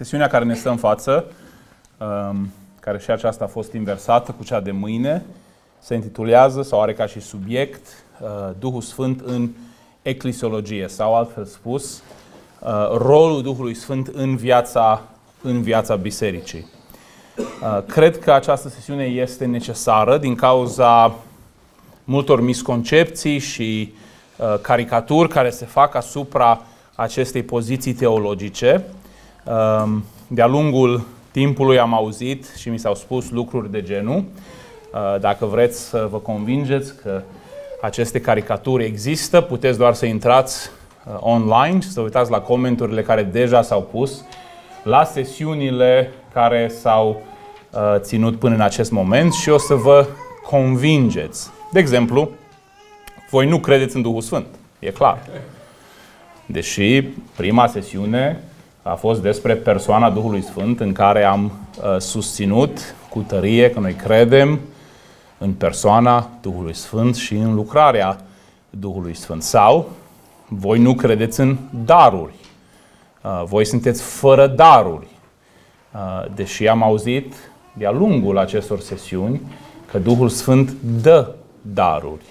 Sesiunea care ne stă în față, um, care și aceasta a fost inversată cu cea de mâine, se intitulează sau are ca și subiect uh, Duhul Sfânt în eclisiologie sau altfel spus, uh, rolul Duhului Sfânt în viața, în viața bisericii. Uh, cred că această sesiune este necesară din cauza multor misconcepții și caricaturi care se fac asupra acestei poziții teologice Ehm, de-a lungul timpului am auzit și mi s-au spus lucruri de genul. Ehm, dacă vreți să vă convingeți că aceste caricaturi există, puteți doar să intrați ehm, online și să uitați la comenturile care deja s-au pus la sesiunile care s-au ținut până în acest moment și o să vă convingeți. De exemplu, voi nu credeți în Duhul Sfânt, e clar. Deși prima sesiune a fost despre persoana Duhului Sfânt în care am uh, susținut cu tărie că noi credem în persoana Duhului Sfânt și în lucrarea Duhului Sfânt. Sau voi nu credeți în daruri. Uh, voi sunteți fără daruri. Uh, deși am auzit de-a lungul acestor sesiuni că Duhul Sfânt dă daruri.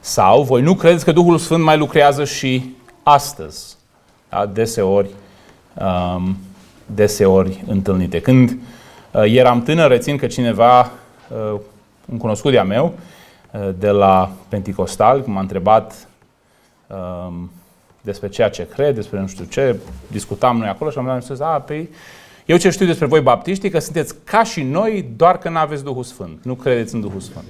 Sau voi nu credeți că Duhul Sfânt mai lucrează și astăzi. Da? Deseori um, deseori întâlnite. Când uh, eram tânăr, rețin că cineva, uh, un cunoscut de-a meu, uh, de la Pentecostal, m-a întrebat um, despre ceea ce cred, despre nu știu ce, discutam noi acolo și am zis, a, pe păi, eu ce știu despre voi baptiștii, că sunteți ca și noi, doar că nu aveți Duhul Sfânt. Nu credeți în Duhul Sfânt.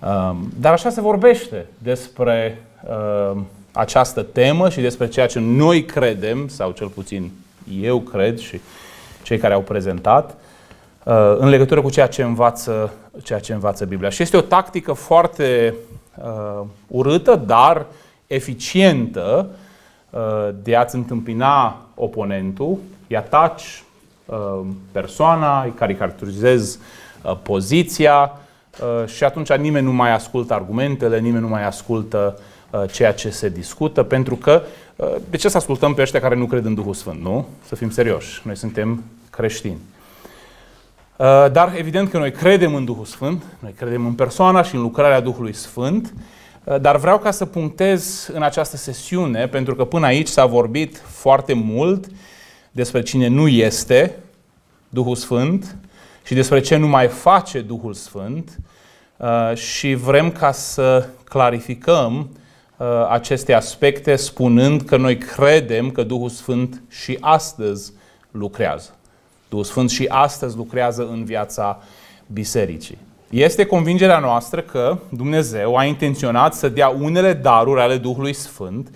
Um, dar așa se vorbește despre uh, această temă și despre ceea ce noi credem, sau cel puțin eu cred și cei care au prezentat, uh, în legătură cu ceea ce învață, ceea ce învață Biblia. Și este o tactică foarte uh, urâtă, dar eficientă uh, de a-ți întâmpina oponentul, îi ataci uh, persoana, îi caricaturizezi uh, poziția uh, și atunci nimeni nu mai ascultă argumentele, nimeni nu mai ascultă uh, Uh, ceea ce se discută, pentru că uh, de ce să ascultăm pe ăștia care nu cred în Duhul Sfânt, nu? Să fim serioși, noi suntem creștini. Uh, dar evident că noi credem în Duhul Sfânt, noi credem în persoana și în lucrarea Duhului Sfânt, dar vreau ca să punctez în această sesiune, pentru că până aici s-a vorbit foarte mult despre cine nu este Duhul Sfânt și despre ce nu mai face Duhul Sfânt și vrem ca să clarificăm Uh, aceste aspecte spunând că noi credem că Duhul Sfânt și astăzi lucrează. Duhul Sfânt și astăzi lucrează în viața bisericii. Este convingerea noastră că Dumnezeu a intenționat să dea unele daruri ale Duhului Sfânt,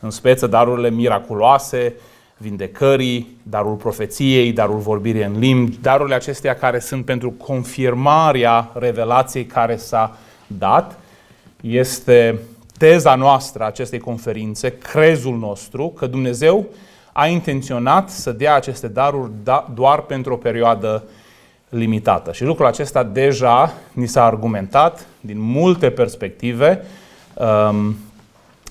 în speță darurile miraculoase, vindecării, darul profeției, darul vorbirii în limbi, darurile acestea care sunt pentru confirmarea revelației care s-a dat. Este teza noastră a acestei conferințe, crezul nostru, că Dumnezeu a intenționat să dea aceste daruri da, doar pentru o perioadă limitată. Și lucrul acesta deja ni s-a argumentat din multe perspective um,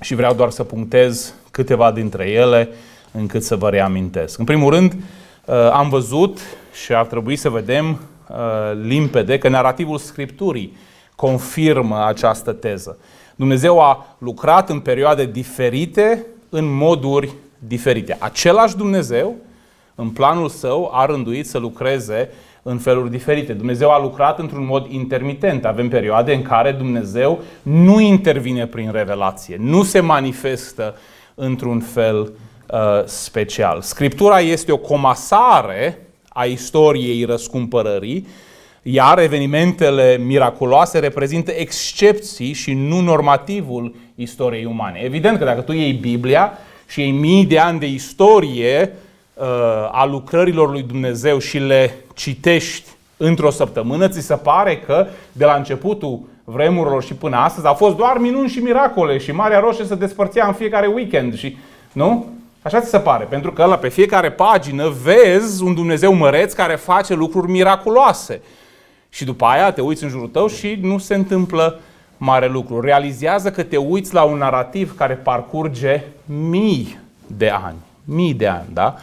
și vreau doar să punctez câteva dintre ele încât să vă reamintesc. În primul rând, uh, am văzut și ar trebui să vedem uh, limpede că narrativul Scripturii confirmă această teză. Dumnezeu a lucrat în perioade diferite, în moduri diferite. Același Dumnezeu, în planul său, a rânduit să lucreze în feluri diferite. Dumnezeu a lucrat într-un mod intermitent. Avem perioade în care Dumnezeu nu intervine prin revelație, nu se manifestă într-un fel uh, special. Scriptura este o comasare a istoriei răscumpărării iar evenimentele miraculoase reprezintă excepții și nu normativul istoriei umane. Evident că dacă tu iei Biblia și iei mii de ani de istorie uh, a lucrărilor lui Dumnezeu și le citești într-o săptămână, ți se pare că de la începutul vremurilor și până astăzi au fost doar minuni și miracole și Marea Roșie se despărțea în fiecare weekend și nu? Așa ți se pare, pentru că la pe fiecare pagină vezi un Dumnezeu măreț care face lucruri miraculoase. Și după aia te uiți în jurul tău și nu se întâmplă mare lucru. Realizează că te uiți la un narativ care parcurge mii de ani. Mii de ani, da?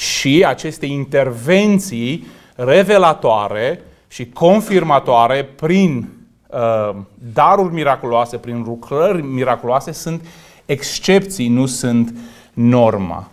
și aceste intervenții revelatoare și confirmatoare prin uh, daruri miraculoase, prin lucrări miraculoase, sunt excepții, nu sunt norma.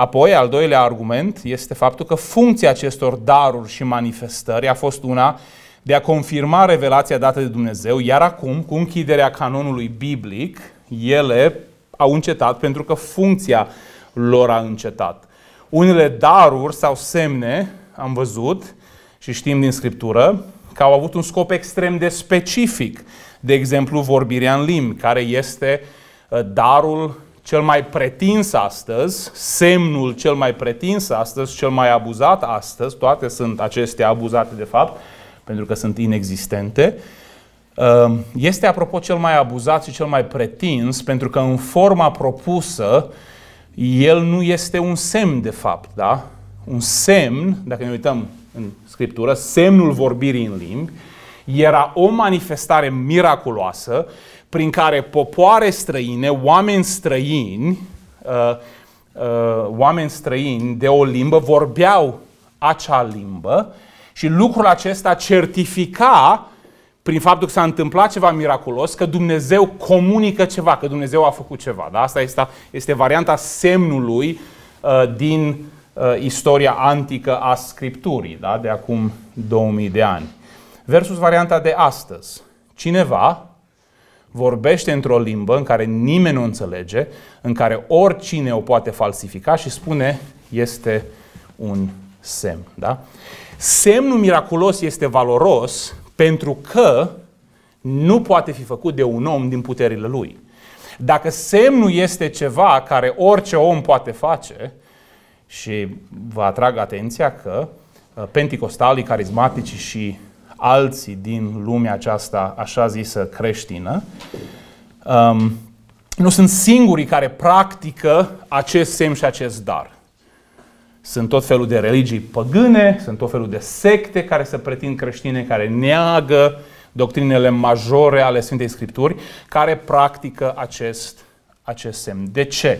Apoi, al doilea argument este faptul că funcția acestor daruri și manifestări a fost una de a confirma revelația dată de Dumnezeu, iar acum, cu închiderea canonului biblic, ele au încetat pentru că funcția lor a încetat. Unele daruri sau semne, am văzut și știm din Scriptură, că au avut un scop extrem de specific. De exemplu, vorbirea în limbi, care este uh, darul cel mai pretins astăzi, semnul cel mai pretins astăzi, cel mai abuzat astăzi, toate sunt acestea abuzate de fapt, pentru că sunt inexistente, uh, este apropo cel mai abuzat și cel mai pretins, pentru că în forma propusă el nu este un semn de fapt, da? Un semn, dacă ne uităm în Scriptură, semnul vorbirii în limbi, era o manifestare miraculoasă prin care popoare străine, oameni străini, uh, uh, oameni străini de o limbă vorbeau acea limbă și lucrul acesta certifica prin faptul că s-a întâmplat ceva miraculos, că Dumnezeu comunică ceva, că Dumnezeu a făcut ceva. Da? Asta este, este varianta semnului uh, din uh, istoria antică a Scripturii, da? de acum 2000 de ani. Versus varianta de astăzi. Cineva vorbește într-o limbă în care nimeni nu înțelege, în care oricine o poate falsifica și spune este un semn. Da? Semnul miraculos este valoros pentru că nu poate fi făcut de un om din puterile lui. Dacă semnul este ceva care orice om poate face, și vă atrag atenția că uh, penticostalii, carismatici și alții din lumea aceasta așa zisă creștină, um, nu sunt singurii care practică acest semn și acest dar. Sunt tot felul de religii păgâne, sunt tot felul de secte care se pretind creștine, care neagă doctrinele majore ale Sfintei Scripturi, care practică acest, acest semn. De ce?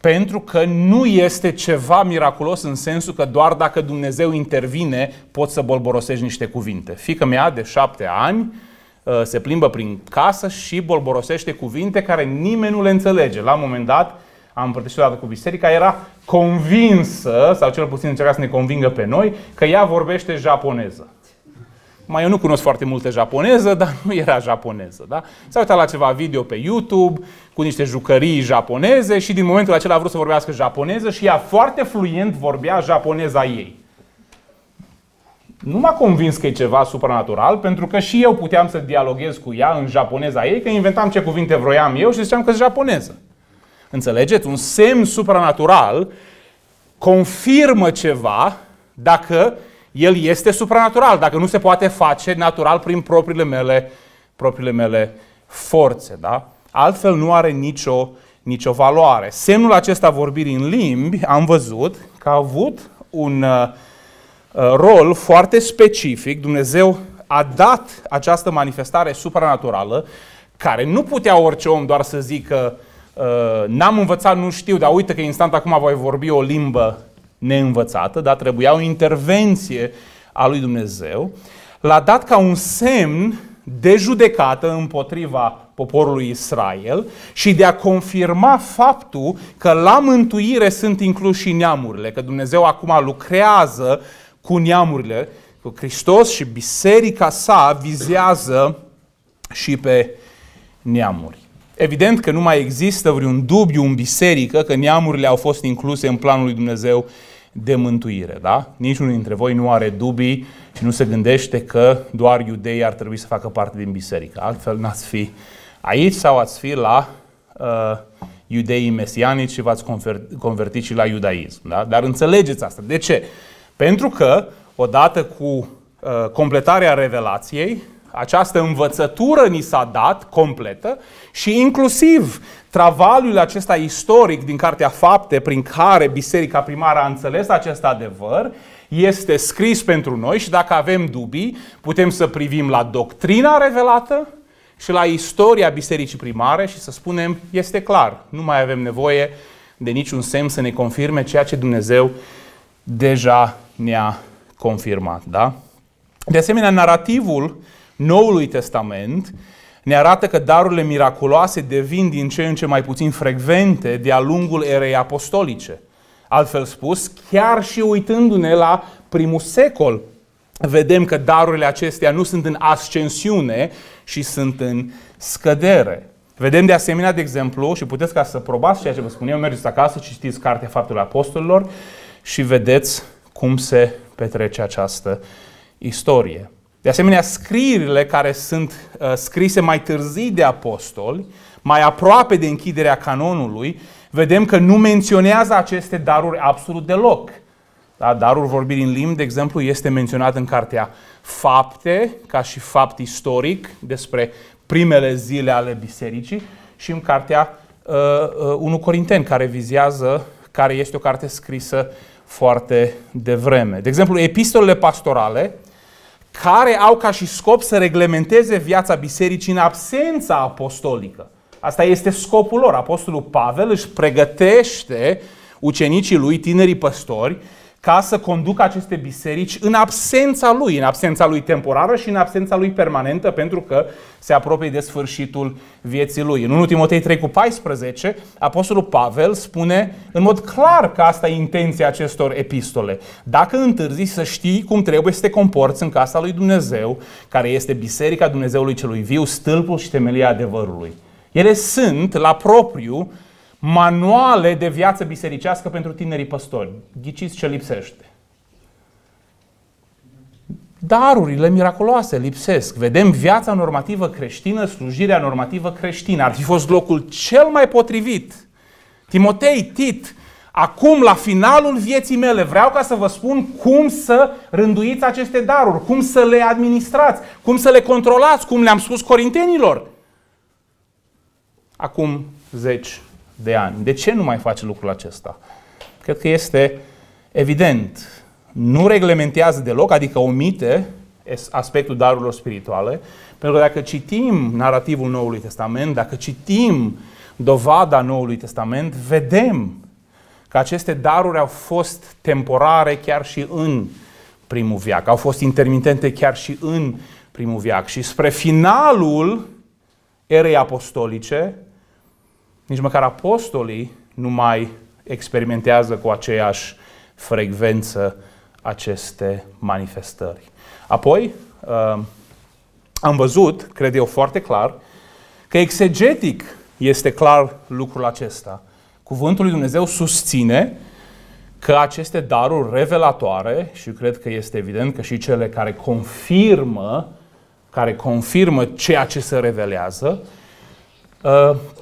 Pentru că nu este ceva miraculos în sensul că doar dacă Dumnezeu intervine poți să bolborosești niște cuvinte. Fică mea de șapte ani uh, se plimbă prin casă și bolborosește cuvinte care nimeni nu le înțelege. La un moment dat am împărtășit odată cu biserica, era convinsă, sau cel puțin încerca să ne convingă pe noi, că ea vorbește japoneză. Mai eu nu cunosc foarte multe japoneză, dar nu era japoneză. Da? S-a uitat la ceva video pe YouTube cu niște jucării japoneze și din momentul acela a vrut să vorbească japoneză și ea foarte fluent vorbea japoneza ei. Nu m-a convins că e ceva supranatural, pentru că și eu puteam să dialoghez cu ea în japoneza ei, că inventam ce cuvinte vroiam eu și ziceam că e japoneză. Înțelegeți? Un semn supranatural confirmă ceva dacă el este supranatural, dacă nu se poate face natural prin propriile mele, propriile mele forțe. Da? Altfel nu are nicio, nicio valoare. Semnul acesta vorbirii în limbi am văzut că a avut un uh, uh, rol foarte specific. Dumnezeu a dat această manifestare supranaturală care nu putea orice om doar să zică Uh, n-am învățat, nu știu, dar uite că instant acum voi vorbi o limbă neînvățată, dar trebuia o intervenție a lui Dumnezeu, l-a dat ca un semn de judecată împotriva poporului Israel și de a confirma faptul că la mântuire sunt incluși neamurile, că Dumnezeu acum lucrează cu neamurile, cu Hristos și biserica sa vizează și pe neamuri. Evident că nu mai există vreun dubiu în biserică că neamurile au fost incluse în planul lui Dumnezeu de mântuire. Da? Niciunul dintre voi nu are dubii și nu se gândește că doar iudeii ar trebui să facă parte din biserică. Altfel n-ați fi aici sau ați fi la uh, iudeii mesianici și v-ați convertit și la iudaism. Da? Dar înțelegeți asta. De ce? Pentru că, odată cu uh, completarea revelației, această învățătură ni s-a dat completă și inclusiv travaliul acesta istoric din Cartea Fapte prin care Biserica Primară a înțeles acest adevăr este scris pentru noi și dacă avem dubii putem să privim la doctrina revelată și la istoria Bisericii Primare și să spunem este clar, nu mai avem nevoie de niciun semn să ne confirme ceea ce Dumnezeu deja ne-a confirmat. Da? De asemenea, narativul Noului Testament ne arată că darurile miraculoase devin din ce în ce mai puțin frecvente de-a lungul erei apostolice. Altfel spus, chiar și uitându-ne la primul secol, vedem că darurile acestea nu sunt în ascensiune și sunt în scădere. Vedem de asemenea, de exemplu, și puteți ca să probați ceea ce vă spun eu, mergeți acasă, citiți Cartea Faptului Apostolilor și vedeți cum se petrece această istorie. De asemenea, scrierile care sunt uh, scrise mai târzii de apostoli, mai aproape de închiderea canonului, vedem că nu menționează aceste daruri absolut deloc. Da? Darul vorbirii în limbi, de exemplu, este menționat în cartea Fapte, ca și fapt istoric despre primele zile ale bisericii și în cartea uh, uh, 1 Corinteni, care vizează, care este o carte scrisă foarte devreme. De exemplu, epistolele pastorale, care au ca și scop să reglementeze viața bisericii în absența apostolică. Asta este scopul lor. Apostolul Pavel își pregătește ucenicii lui, tinerii păstori, ca să conducă aceste biserici în absența lui, în absența lui temporară și în absența lui permanentă, pentru că se apropie de sfârșitul vieții lui. În 1 Timotei 3 cu 14, Apostolul Pavel spune în mod clar că asta e intenția acestor epistole. Dacă întârzi să știi cum trebuie să te comporți în casa lui Dumnezeu, care este Biserica Dumnezeului celui viu, stâlpul și temelia adevărului. Ele sunt, la propriu, manuale de viață bisericească pentru tinerii păstori. Ghiciți ce lipsește. Darurile miraculoase lipsesc. Vedem viața normativă creștină, slujirea normativă creștină. Ar fi fost locul cel mai potrivit. Timotei, Tit, acum, la finalul vieții mele, vreau ca să vă spun cum să rânduiți aceste daruri, cum să le administrați, cum să le controlați, cum le-am spus corintenilor. Acum zeci de ani. De ce nu mai face lucrul acesta? Cred că este evident. Nu reglementează deloc, adică omite aspectul darurilor spirituale, pentru că dacă citim narativul Noului Testament, dacă citim dovada Noului Testament, vedem că aceste daruri au fost temporare chiar și în primul viac, au fost intermitente chiar și în primul viac. Și spre finalul erei apostolice, nici măcar apostolii nu mai experimentează cu aceeași frecvență aceste manifestări. Apoi, uh, am văzut, cred eu foarte clar, că exegetic este clar lucrul acesta. Cuvântul lui Dumnezeu susține că aceste daruri revelatoare, și cred că este evident că și cele care confirmă, care confirmă ceea ce se revelează, Uh,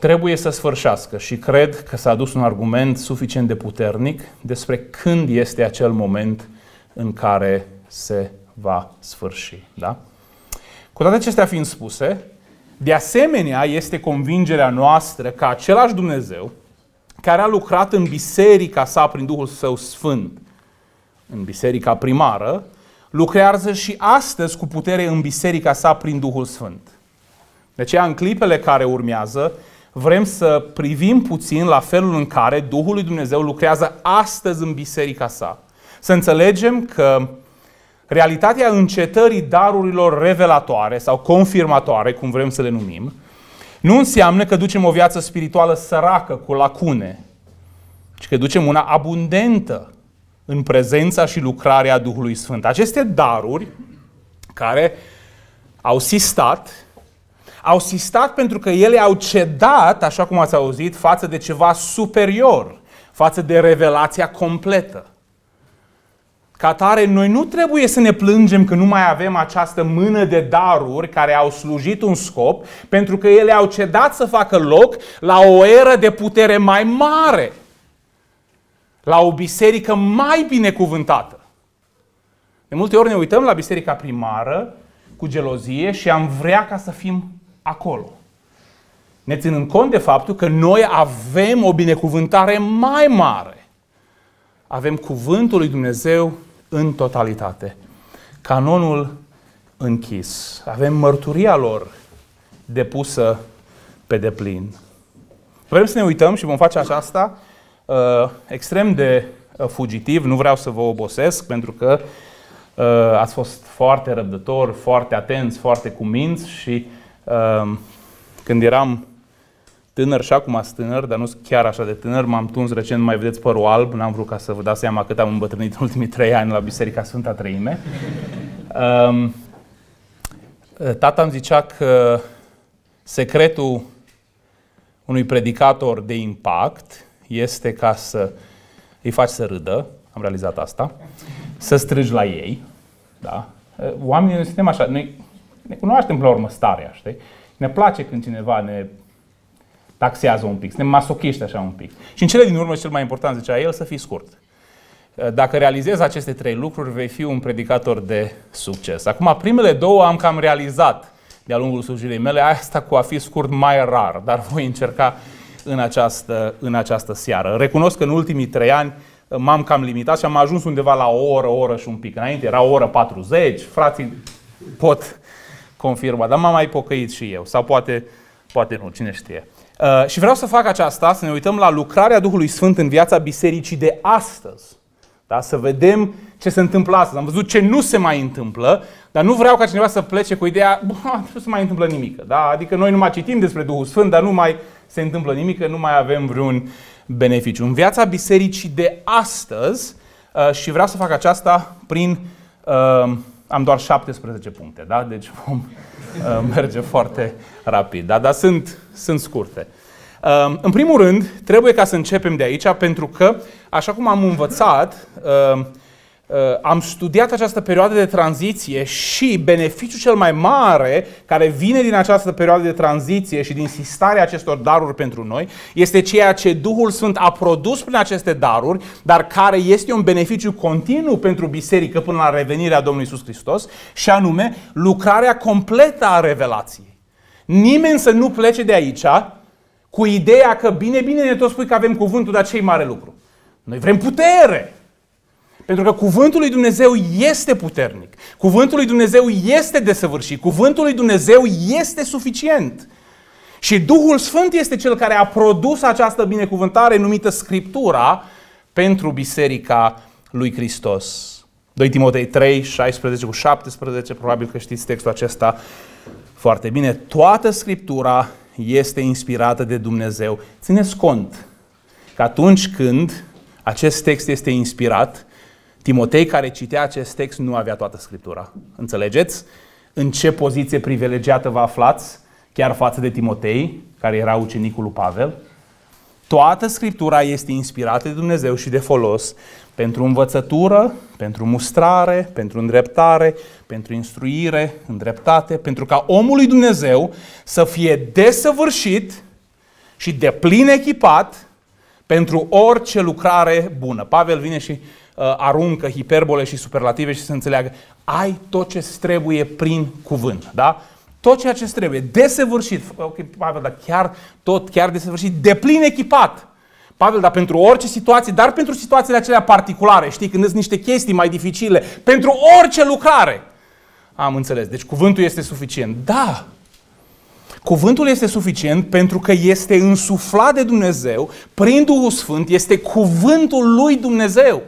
trebuie să sfârșească și cred că s-a adus un argument suficient de puternic despre când este acel moment în care se va sfârși. Da? Cu toate acestea fiind spuse, de asemenea este convingerea noastră că același Dumnezeu care a lucrat în biserica sa prin Duhul Său Sfânt, în biserica primară, lucrează și astăzi cu putere în biserica sa prin Duhul Sfânt. De aceea, în clipele care urmează, vrem să privim puțin la felul în care Duhul lui Dumnezeu lucrează astăzi în biserica sa. Să înțelegem că realitatea încetării darurilor revelatoare sau confirmatoare, cum vrem să le numim, nu înseamnă că ducem o viață spirituală săracă, cu lacune, ci că ducem una abundentă în prezența și lucrarea Duhului Sfânt. Aceste daruri care au sistat au sistat pentru că ele au cedat, așa cum ați auzit, față de ceva superior, față de revelația completă. Ca tare, noi nu trebuie să ne plângem că nu mai avem această mână de daruri care au slujit un scop, pentru că ele au cedat să facă loc la o eră de putere mai mare, la o biserică mai binecuvântată. De multe ori ne uităm la biserica primară cu gelozie și am vrea ca să fim acolo. Ne ținând cont de faptul că noi avem o binecuvântare mai mare. Avem cuvântul lui Dumnezeu în totalitate. Canonul închis. Avem mărturia lor depusă pe deplin. Vrem să ne uităm și vom face aceasta uh, extrem de uh, fugitiv, nu vreau să vă obosesc, pentru că uh, ați fost foarte răbdători, foarte atenți, foarte cuminți și uh, când eram tânăr și acum sunt tânăr, dar nu sunt chiar așa de tânăr, m-am tuns recent, mai vedeți părul alb, n-am vrut ca să vă dați seama cât am îmbătrânit în ultimii trei ani la Biserica Sfânta Treime. Um, tata îmi zicea că secretul unui predicator de impact este ca să îi faci să râdă, am realizat asta, să strigi la ei, da? Oamenii suntem așa, noi ne cunoaștem la urmă starea, știi? Ne place când cineva ne taxează un pic, suntem masochiști așa un pic. Și în cele din urmă, cel mai important, zicea el, să fii scurt. Dacă realizezi aceste trei lucruri, vei fi un predicator de succes. Acum, primele două am cam realizat de-a lungul slujirii mele, asta cu a fi scurt mai rar, dar voi încerca în această, în această seară. Recunosc că în ultimii trei ani m-am cam limitat și am ajuns undeva la o oră, o oră și un pic. Înainte era o oră 40, frații pot confirma, dar m-am mai pocăit și eu. Sau poate, poate nu, cine știe. Uh, și vreau să fac aceasta, să ne uităm la lucrarea Duhului Sfânt în viața bisericii de astăzi. Da? Să vedem ce se întâmplă astăzi. Am văzut ce nu se mai întâmplă, dar nu vreau ca cineva să plece cu ideea, nu se mai întâmplă nimic. Da? Adică noi nu mai citim despre Duhul Sfânt, dar nu mai se întâmplă nimic, nu mai avem vreun beneficiu. În viața bisericii de astăzi, uh, și vreau să fac aceasta prin, uh, am doar 17 puncte, da? deci vom uh, merge foarte rapid, da? dar sunt, sunt scurte. În primul rând, trebuie ca să începem de aici, pentru că, așa cum am învățat, Uh, am studiat această perioadă de tranziție și beneficiul cel mai mare care vine din această perioadă de tranziție și din sistarea acestor daruri pentru noi este ceea ce Duhul Sfânt a produs prin aceste daruri, dar care este un beneficiu continuu pentru biserică până la revenirea Domnului Isus Hristos și anume lucrarea completă a revelației. Nimeni să nu plece de aici cu ideea că bine, bine ne tot spui că avem cuvântul, dar ce mare lucru? Noi vrem putere! Pentru că cuvântul lui Dumnezeu este puternic. Cuvântul lui Dumnezeu este desăvârșit. Cuvântul lui Dumnezeu este suficient. Și Duhul Sfânt este cel care a produs această binecuvântare numită Scriptura pentru Biserica lui Hristos. 2 Timotei 3, 16 cu 17, probabil că știți textul acesta foarte bine. Toată Scriptura este inspirată de Dumnezeu. Țineți cont că atunci când acest text este inspirat, Timotei, care citea acest text, nu avea toată Scriptura. Înțelegeți? În ce poziție privilegiată vă aflați, chiar față de Timotei, care era ucenicul lui Pavel? Toată Scriptura este inspirată de Dumnezeu și de folos pentru învățătură, pentru mustrare, pentru îndreptare, pentru instruire, îndreptate, pentru ca omul lui Dumnezeu să fie desăvârșit și de plin echipat pentru orice lucrare bună. Pavel vine și uh, aruncă hiperbole și superlative și să înțeleagă. Ai tot ce trebuie prin cuvânt. Da? Tot ceea ce trebuie. Desăvârșit. Ok, Pavel, dar chiar tot, chiar desăvârșit, de plin echipat. Pavel, dar pentru orice situație, dar pentru situațiile acelea particulare, știi, când sunt niște chestii mai dificile, pentru orice lucrare. Am înțeles. Deci cuvântul este suficient. Da, Cuvântul este suficient pentru că este însuflat de Dumnezeu, prin Duhul Sfânt, este cuvântul lui Dumnezeu.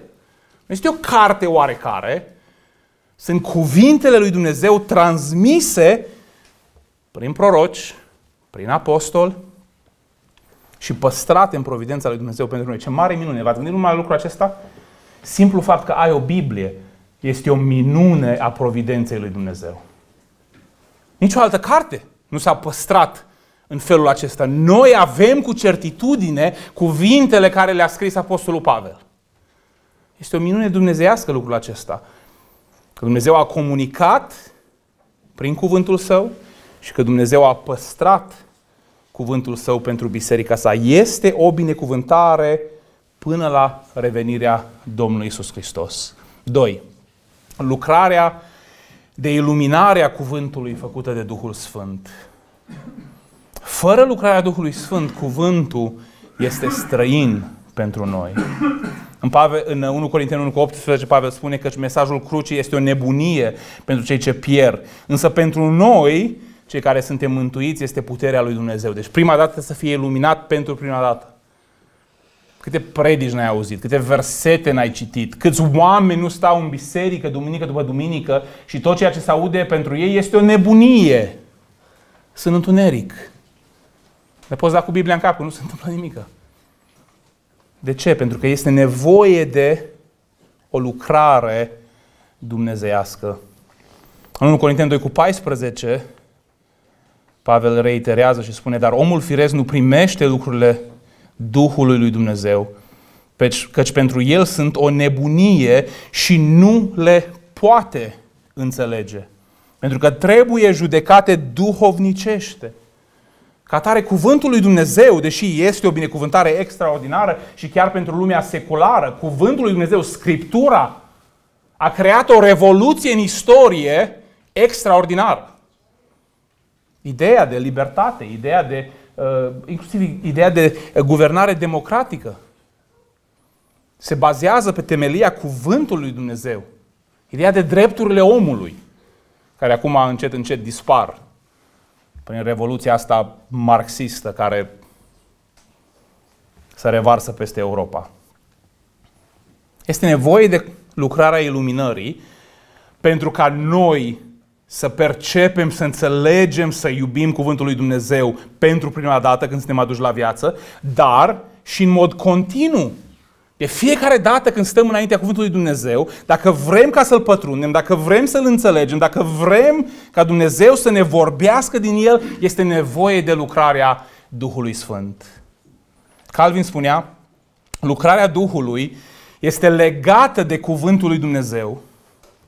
Nu este o carte oarecare, sunt cuvintele lui Dumnezeu transmise prin proroci, prin apostol și păstrate în providența lui Dumnezeu pentru noi. Ce mare minune! V-ați gândit numai la lucrul acesta? Simplu fapt că ai o Biblie este o minune a providenței lui Dumnezeu. Nici o altă carte nu s-a păstrat în felul acesta. Noi avem cu certitudine cuvintele care le-a scris Apostolul Pavel. Este o minune dumnezeiască lucrul acesta. Că Dumnezeu a comunicat prin cuvântul său și că Dumnezeu a păstrat cuvântul său pentru biserica sa. Este o binecuvântare până la revenirea Domnului Isus Hristos. 2. Lucrarea de iluminare a cuvântului făcută de Duhul Sfânt. Fără lucrarea Duhului Sfânt, cuvântul este străin pentru noi. În, Pavel, în 1 Corinteni 1 cu 18, Pavel spune că mesajul crucii este o nebunie pentru cei ce pierd. Însă pentru noi, cei care suntem mântuiți, este puterea lui Dumnezeu. Deci prima dată să fie iluminat pentru prima dată. Câte predici n-ai auzit, câte versete n-ai citit, câți oameni nu stau în biserică duminică după duminică și tot ceea ce se aude pentru ei este o nebunie. Sunt întuneric. Le poți da cu Biblia în cap, că nu se întâmplă nimic. De ce? Pentru că este nevoie de o lucrare dumnezeiască. În 1 Corinteni 2 cu 14, Pavel reiterează și spune, dar omul firesc nu primește lucrurile Duhului lui Dumnezeu, căci pentru el sunt o nebunie și nu le poate înțelege. Pentru că trebuie judecate duhovnicește. Ca tare, cuvântul lui Dumnezeu, deși este o binecuvântare extraordinară și chiar pentru lumea seculară, cuvântul lui Dumnezeu, Scriptura, a creat o revoluție în istorie extraordinară. Ideea de libertate, ideea de, uh, inclusiv ideea de guvernare democratică, se bazează pe temelia cuvântului lui Dumnezeu. Ideea de drepturile omului, care acum încet încet dispar prin revoluția asta marxistă care se revarsă peste Europa. Este nevoie de lucrarea iluminării pentru ca noi să percepem, să înțelegem, să iubim Cuvântul lui Dumnezeu pentru prima dată când suntem aduși la viață, dar și în mod continuu. De fiecare dată când stăm înaintea Cuvântului lui Dumnezeu, dacă vrem ca să-L pătrundem, dacă vrem să-L înțelegem, dacă vrem ca Dumnezeu să ne vorbească din El, este nevoie de lucrarea Duhului Sfânt. Calvin spunea, lucrarea Duhului este legată de Cuvântul lui Dumnezeu.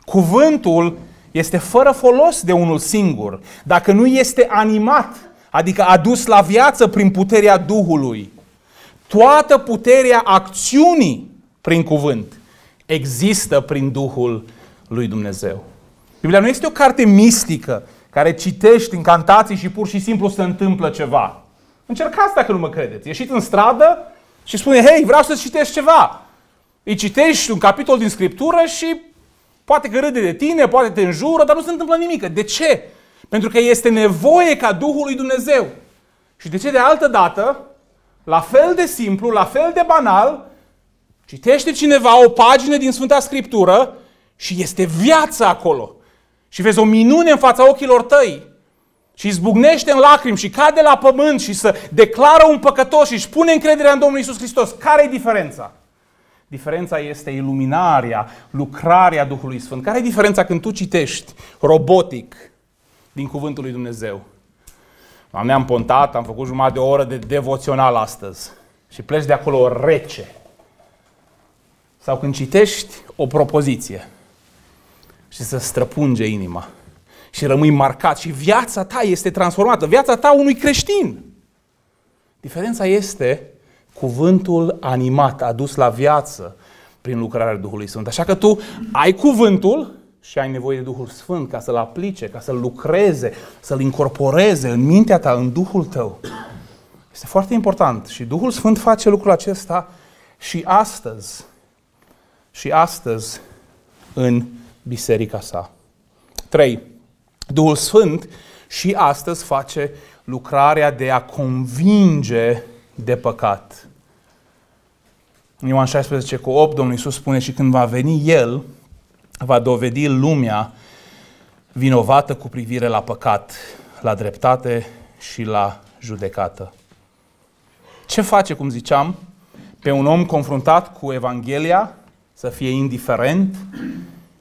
Cuvântul este fără folos de unul singur, dacă nu este animat, adică adus la viață prin puterea Duhului. Toată puterea acțiunii prin cuvânt există prin Duhul lui Dumnezeu. Biblia nu este o carte mistică care citești în cantații și pur și simplu se întâmplă ceva. Încercați dacă nu mă credeți. Ieșiți în stradă și spune, hei, vreau să citești ceva. Îi citești un capitol din Scriptură și poate că râde de tine, poate te înjură, dar nu se întâmplă nimic. De ce? Pentru că este nevoie ca Duhul lui Dumnezeu. Și de ce de altă dată la fel de simplu, la fel de banal, citește cineva o pagină din Sfânta Scriptură și este viață acolo. Și vezi o minune în fața ochilor tăi și izbucnește în lacrimi și cade la pământ și să declară un păcătos și își pune încrederea în Domnul Isus Hristos. Care e diferența? Diferența este iluminarea, lucrarea Duhului Sfânt. Care e diferența când tu citești robotic din Cuvântul lui Dumnezeu? Ne-am pontat, am făcut jumătate de oră de devoțional astăzi și pleci de acolo rece. Sau când citești o propoziție și să străpunge inima și rămâi marcat și viața ta este transformată, viața ta unui creștin. Diferența este cuvântul animat, adus la viață prin lucrarea Duhului Sfânt. Așa că tu ai cuvântul, și ai nevoie de Duhul Sfânt ca să-l aplice, ca să-l lucreze, să-l incorporeze în mintea ta, în Duhul tău. Este foarte important și Duhul Sfânt face lucrul acesta și astăzi. Și astăzi în biserica sa. 3. Duhul Sfânt și astăzi face lucrarea de a convinge de păcat. În Ioan 16 cu 8, Domnul Iisus spune și când va veni El, va dovedi lumea vinovată cu privire la păcat, la dreptate și la judecată. Ce face, cum ziceam, pe un om confruntat cu Evanghelia să fie indiferent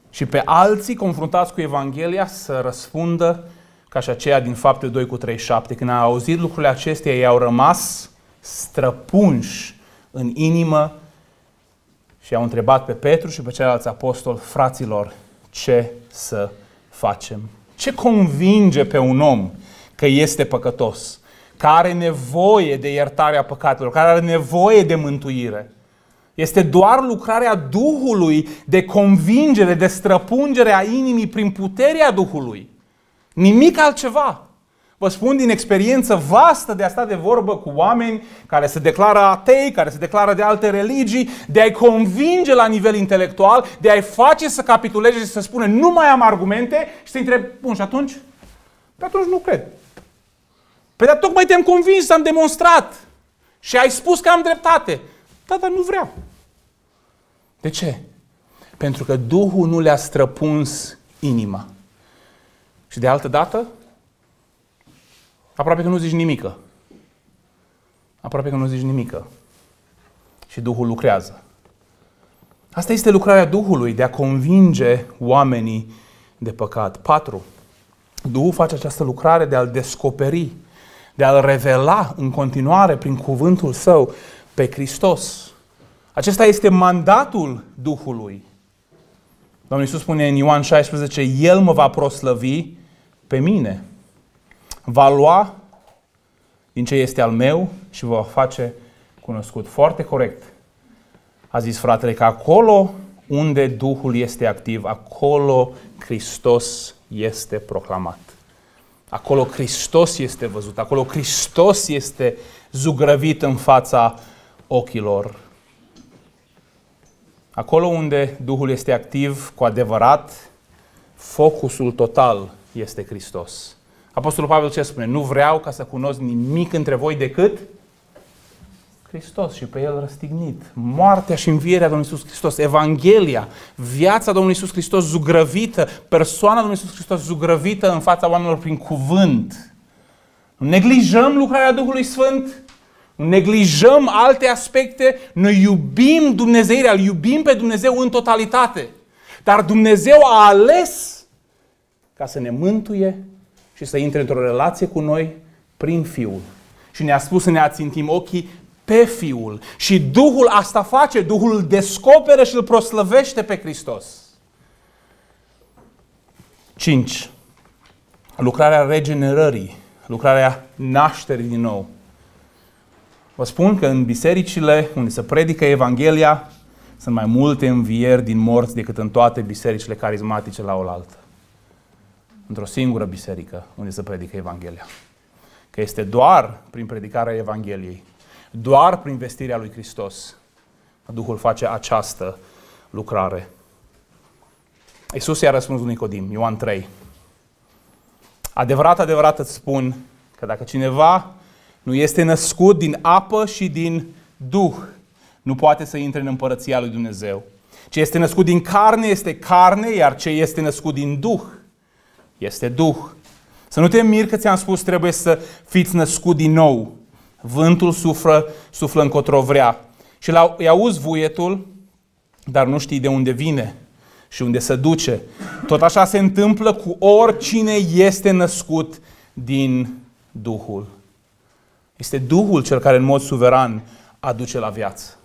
și pe alții confruntați cu Evanghelia să răspundă ca și aceea din fapte 2 cu 37. Când au auzit lucrurile acestea, ei au rămas străpunși în inimă și au întrebat pe Petru și pe ceilalți apostoli, fraților, ce să facem? Ce convinge pe un om că este păcătos, care are nevoie de iertarea păcatelor, care are nevoie de mântuire? Este doar lucrarea Duhului de convingere, de străpungere a inimii prin puterea Duhului. Nimic altceva. Vă spun din experiență vastă de a sta de vorbă cu oameni care se declară atei, care se declară de alte religii, de a-i convinge la nivel intelectual, de a-i face să capituleze și să spună nu mai am argumente și să-i întreb, bun, și atunci? Pe atunci nu cred. Păi dar tocmai te-am convins, am demonstrat și ai spus că am dreptate. Da, dar nu vreau. De ce? Pentru că Duhul nu le-a străpuns inima. Și de altă dată, aproape că nu zici nimică. Aproape că nu zici nimică. Și Duhul lucrează. Asta este lucrarea Duhului, de a convinge oamenii de păcat. 4. Duhul face această lucrare de a-L descoperi, de a-L revela în continuare prin cuvântul Său pe Hristos. Acesta este mandatul Duhului. Domnul Iisus spune în Ioan 16, El mă va proslăvi pe mine. Va lua din ce este al meu și vă va face cunoscut. Foarte corect. A zis fratele că acolo unde Duhul este activ, acolo Hristos este proclamat. Acolo Hristos este văzut, acolo Hristos este zugrăvit în fața ochilor. Acolo unde Duhul este activ, cu adevărat, focusul total este Hristos. Apostolul Pavel ce spune? Nu vreau ca să cunosc nimic între voi decât Hristos și pe El răstignit. Moartea și învierea Domnului Iisus Hristos, Evanghelia, viața Domnului Iisus Hristos zugrăvită, persoana Domnului Iisus Hristos zugrăvită în fața oamenilor prin cuvânt. Nu neglijăm lucrarea Duhului Sfânt, nu neglijăm alte aspecte, noi iubim Dumnezeirea, îl iubim pe Dumnezeu în totalitate. Dar Dumnezeu a ales ca să ne mântuie și să intre într-o relație cu noi prin Fiul. Și ne-a spus să ne ațintim ochii pe Fiul. Și Duhul asta face, Duhul îl descoperă și îl proslăvește pe Hristos. 5. Lucrarea regenerării, lucrarea nașterii din nou. Vă spun că în bisericile unde se predică Evanghelia, sunt mai multe învieri din morți decât în toate bisericile carismatice la oaltă. Într-o singură biserică unde se predică Evanghelia. Că este doar prin predicarea Evangheliei doar prin vestirea lui Hristos Duhul face această lucrare. Iisus i-a răspuns lui Nicodim, Ioan 3. Adevărat, adevărat îți spun că dacă cineva nu este născut din apă și din Duh, nu poate să intre în împărăția lui Dumnezeu. Ce este născut din carne este carne, iar ce este născut din Duh este Duh. Să nu te miri că ți-am spus trebuie să fiți născut din nou. Vântul suflă, suflă încotro vrea. Și la, îi auzi vuietul, dar nu știi de unde vine și unde se duce. Tot așa se întâmplă cu oricine este născut din Duhul. Este Duhul cel care în mod suveran aduce la viață.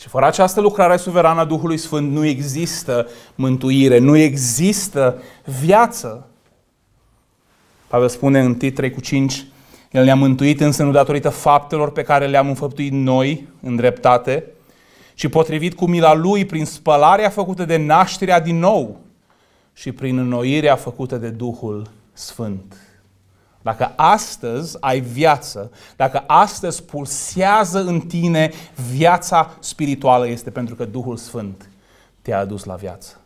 Și fără această lucrare suverană a Duhului Sfânt nu există mântuire, nu există viață. Pavel spune în 3 cu 5, el ne-a mântuit însă nu datorită faptelor pe care le-am înfăptuit noi în dreptate, ci potrivit cu mila Lui prin spălarea făcută de nașterea din nou și prin înnoirea făcută de Duhul Sfânt. Dacă astăzi ai viață, dacă astăzi pulsează în tine viața spirituală, este pentru că Duhul Sfânt te-a adus la viață.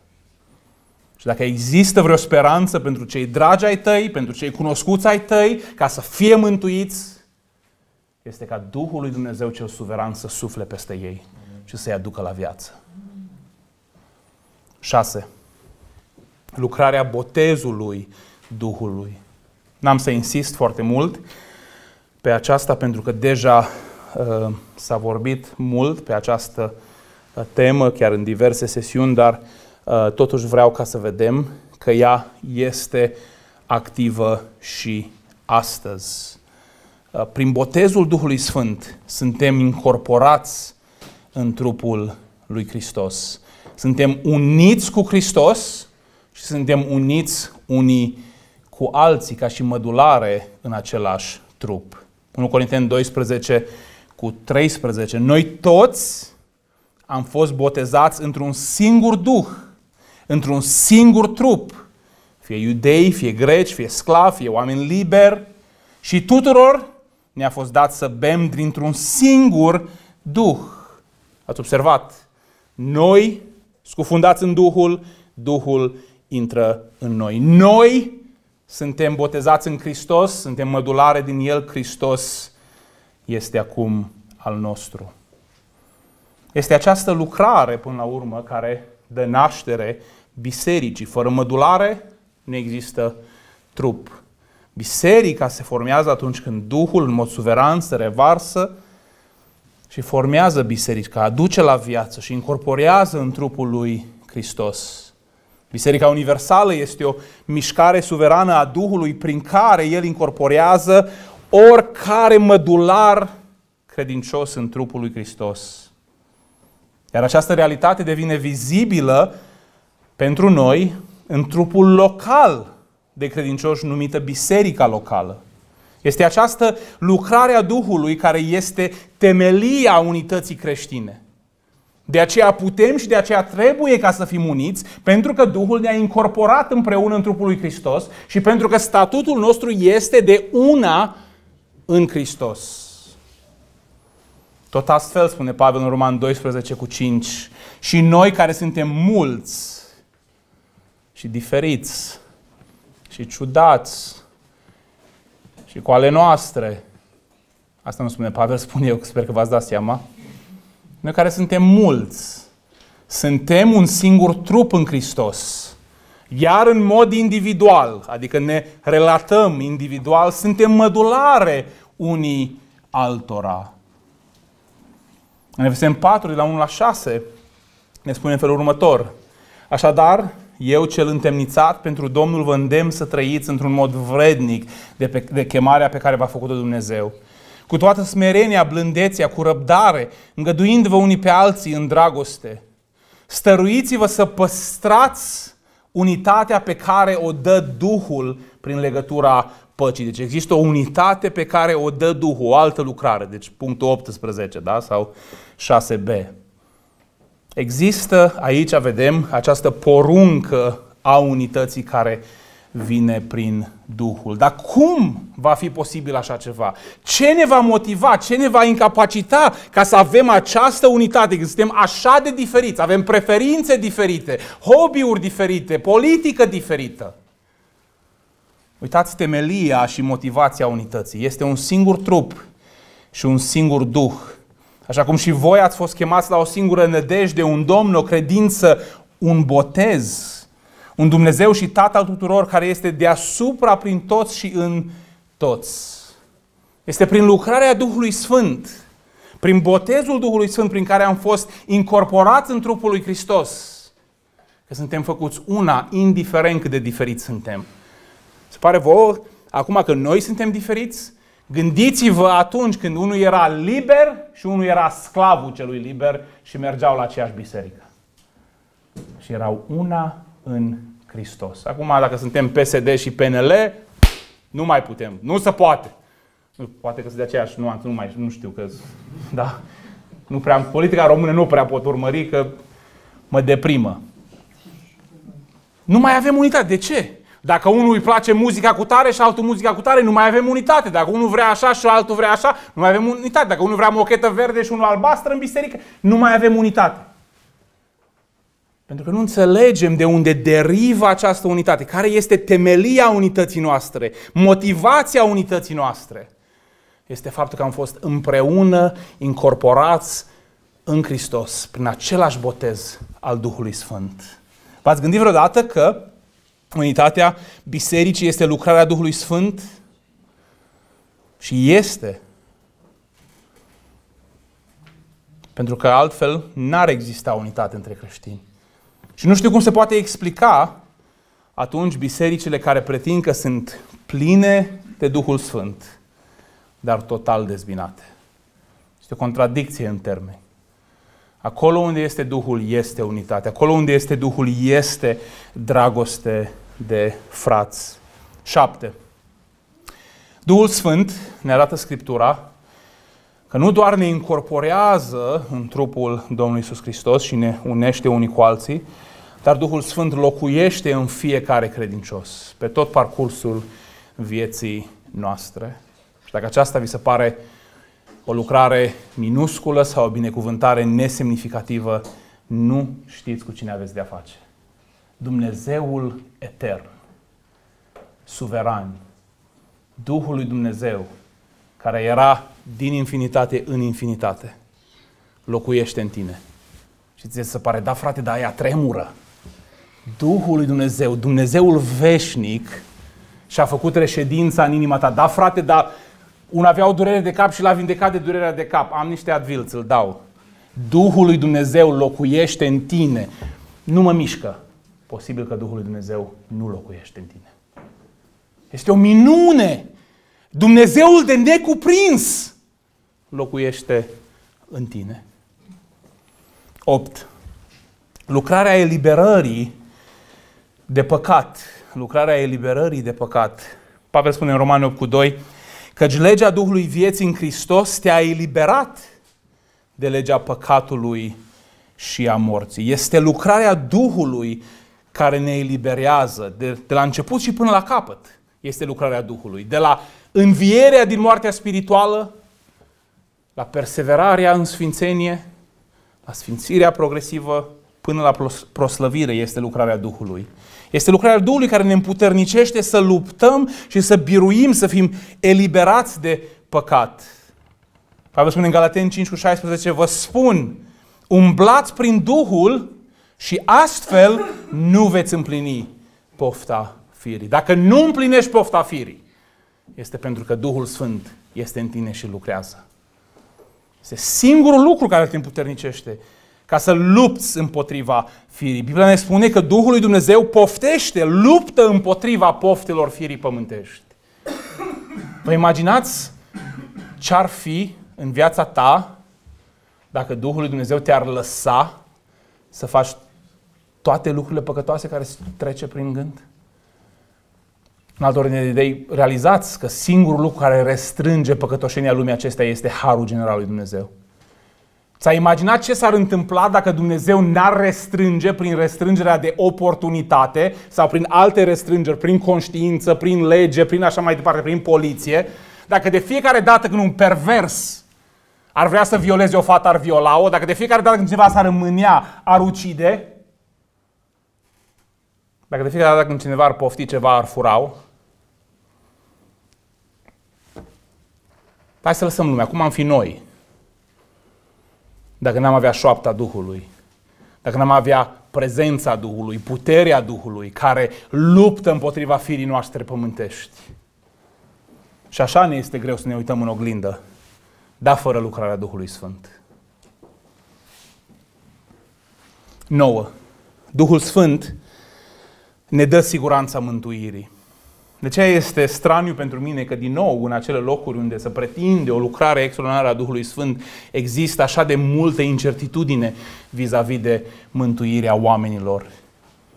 Și dacă există vreo speranță pentru cei dragi ai tăi, pentru cei cunoscuți ai tăi, ca să fie mântuiți, este ca Duhul lui Dumnezeu cel suveran să sufle peste ei și să-i aducă la viață. 6. Lucrarea botezului Duhului. N-am să insist foarte mult pe aceasta pentru că deja uh, s-a vorbit mult pe această uh, temă, chiar în diverse sesiuni, dar uh, Uh, totuși vreau ca să vedem că ea este activă și astăzi. Uh, prin botezul Duhului Sfânt suntem incorporați în trupul lui Hristos. Suntem uniți cu Hristos și suntem uniți unii cu alții, ca și mădulare în același trup. 1 Corinteni 12 cu 13. Noi toți am fost botezați într-un singur Duh într-un singur trup, fie iudei, fie greci, fie sclavi, fie oameni liberi, și tuturor ne-a fost dat să bem dintr-un singur Duh. Ați observat? Noi, scufundați în Duhul, Duhul intră în noi. Noi suntem botezați în Hristos, suntem mădulare din El, Hristos este acum al nostru. Este această lucrare, până la urmă, care dă naștere bisericii. Fără mădulare nu există trup. Biserica se formează atunci când Duhul, în mod suveran, se revarsă și formează biserica, aduce la viață și incorporează în trupul lui Hristos. Biserica Universală este o mișcare suverană a Duhului prin care El incorporează oricare mădular credincios în trupul lui Hristos. Iar această realitate devine vizibilă pentru noi în trupul local de credincioși numită biserica locală. Este această lucrare a Duhului care este temelia unității creștine. De aceea putem și de aceea trebuie ca să fim uniți, pentru că Duhul ne-a incorporat împreună în trupul lui Hristos și pentru că statutul nostru este de una în Hristos. Tot astfel spune Pavel în Roman 12 cu 5. Și noi care suntem mulți și diferiți și ciudați și cu ale noastre, asta nu spune Pavel, spune eu, sper că v-ați dat seama, noi care suntem mulți, suntem un singur trup în Hristos. Iar în mod individual, adică ne relatăm individual, suntem mădulare unii altora. În Efeseni 4, de la 1 la 6, ne spune în felul următor. Așadar, eu cel întemnițat pentru Domnul vă îndemn să trăiți într-un mod vrednic de, pe, de chemarea pe care v-a făcut-o Dumnezeu. Cu toată smerenia, blândețea, cu răbdare, îngăduind-vă unii pe alții în dragoste. Stăruiți-vă să păstrați unitatea pe care o dă Duhul prin legătura păcii. Deci există o unitate pe care o dă Duhul, o altă lucrare. Deci punctul 18, da? Sau 6b. Există, aici vedem, această poruncă a unității care vine prin Duhul. Dar cum va fi posibil așa ceva? Ce ne va motiva? Ce ne va incapacita ca să avem această unitate? Că suntem așa de diferiți, avem preferințe diferite, hobby-uri diferite, politică diferită. Uitați temelia și motivația unității. Este un singur trup și un singur duh. Așa cum și voi ați fost chemați la o singură nădejde, un domn, o credință, un botez. Un Dumnezeu și Tatăl tuturor care este deasupra prin toți și în toți. Este prin lucrarea Duhului Sfânt, prin botezul Duhului Sfânt prin care am fost incorporați în trupul lui Hristos, că suntem făcuți una, indiferent cât de diferiți suntem. Se pare vouă, acum că noi suntem diferiți, gândiți-vă atunci când unul era liber și unul era sclavul celui liber și mergeau la aceeași biserică. Și erau una în Hristos. Acum, dacă suntem PSD și PNL, nu mai putem. Nu se poate. Poate că sunt de aceeași nuanță, nu mai nu știu că... Da. Nu prea, politica română nu prea pot urmări că mă deprimă. Nu mai avem unitate. De ce? Dacă unul îi place muzica cu tare și altul muzica cu tare, nu mai avem unitate. Dacă unul vrea așa și altul vrea așa, nu mai avem unitate. Dacă unul vrea mochetă verde și unul albastră în biserică, nu mai avem unitate. Pentru că nu înțelegem de unde derivă această unitate, care este temelia unității noastre, motivația unității noastre. Este faptul că am fost împreună incorporați în Hristos, prin același botez al Duhului Sfânt. V-ați gândit vreodată că unitatea bisericii este lucrarea Duhului Sfânt? Și este. Pentru că altfel n-ar exista unitate între creștini. Și nu știu cum se poate explica atunci bisericile care pretind că sunt pline de Duhul Sfânt, dar total dezbinate. Este o contradicție în termeni. Acolo unde este Duhul este unitate. Acolo unde este Duhul este dragoste de frați. 7. Duhul Sfânt, ne arată Scriptura, că nu doar ne incorporează în trupul Domnului Isus Hristos și ne unește unii cu alții, dar Duhul Sfânt locuiește în fiecare credincios, pe tot parcursul vieții noastre. Și dacă aceasta vi se pare o lucrare minusculă sau o binecuvântare nesemnificativă, nu știți cu cine aveți de-a face. Dumnezeul etern, suveran, Duhul lui Dumnezeu, care era din infinitate în infinitate, locuiește în tine. Și ți se pare, da frate, dar aia tremură. Duhul lui Dumnezeu, Dumnezeul veșnic, și-a făcut reședința în inima ta. Da, frate, dar un avea o durere de cap și l-a vindecat de durerea de cap. Am niște advil, îl dau. Duhul lui Dumnezeu locuiește în tine. Nu mă mișcă. Posibil că Duhul lui Dumnezeu nu locuiește în tine. Este o minune. Dumnezeul de necuprins locuiește în tine. 8. Lucrarea eliberării de păcat. Lucrarea eliberării de păcat. Pavel spune în Romani 8 cu 2, căci legea Duhului vieții în Hristos te-a eliberat de legea păcatului și a morții. Este lucrarea Duhului care ne eliberează de, de la început și până la capăt. Este lucrarea Duhului. De la învierea din moartea spirituală, la perseverarea în sfințenie, la sfințirea progresivă, până la proslăvire este lucrarea Duhului. Este lucrarea Duhului care ne împuternicește să luptăm și să biruim, să fim eliberați de păcat. Pavel spune în Galateni 5 cu 16, vă spun, umblați prin Duhul și astfel nu veți împlini pofta firii. Dacă nu împlinești pofta firii, este pentru că Duhul Sfânt este în tine și lucrează. Este singurul lucru care te împuternicește ca să lupți împotriva firii. Biblia ne spune că Duhul lui Dumnezeu poftește, luptă împotriva poftelor firii pământești. Vă imaginați ce-ar fi în viața ta dacă Duhul lui Dumnezeu te-ar lăsa să faci toate lucrurile păcătoase care trece prin gând? În altă ordine de idei, realizați că singurul lucru care restrânge păcătoșenia lumii acestea este harul general lui Dumnezeu. Ți-ai imaginat ce s-ar întâmpla dacă Dumnezeu n-ar restrânge prin restrângerea de oportunitate sau prin alte restrângeri, prin conștiință, prin lege, prin așa mai departe, prin poliție, dacă de fiecare dată când un pervers ar vrea să violeze o fată, ar viola-o, dacă de fiecare dată când cineva s-ar îmânia, ar ucide, dacă de fiecare dată când cineva ar pofti ceva, ar furau, Hai să lăsăm lumea. Cum am fi noi? Dacă n-am avea șoapta Duhului. Dacă n-am avea prezența Duhului, puterea Duhului, care luptă împotriva firii noastre pământești. Și așa ne este greu să ne uităm în oglindă, dar fără lucrarea Duhului Sfânt. 9. Duhul Sfânt ne dă siguranța mântuirii. De ce este straniu pentru mine că din nou în acele locuri unde se pretinde o lucrare extraordinară a Duhului Sfânt există așa de multă incertitudine vis-a-vis de mântuirea oamenilor.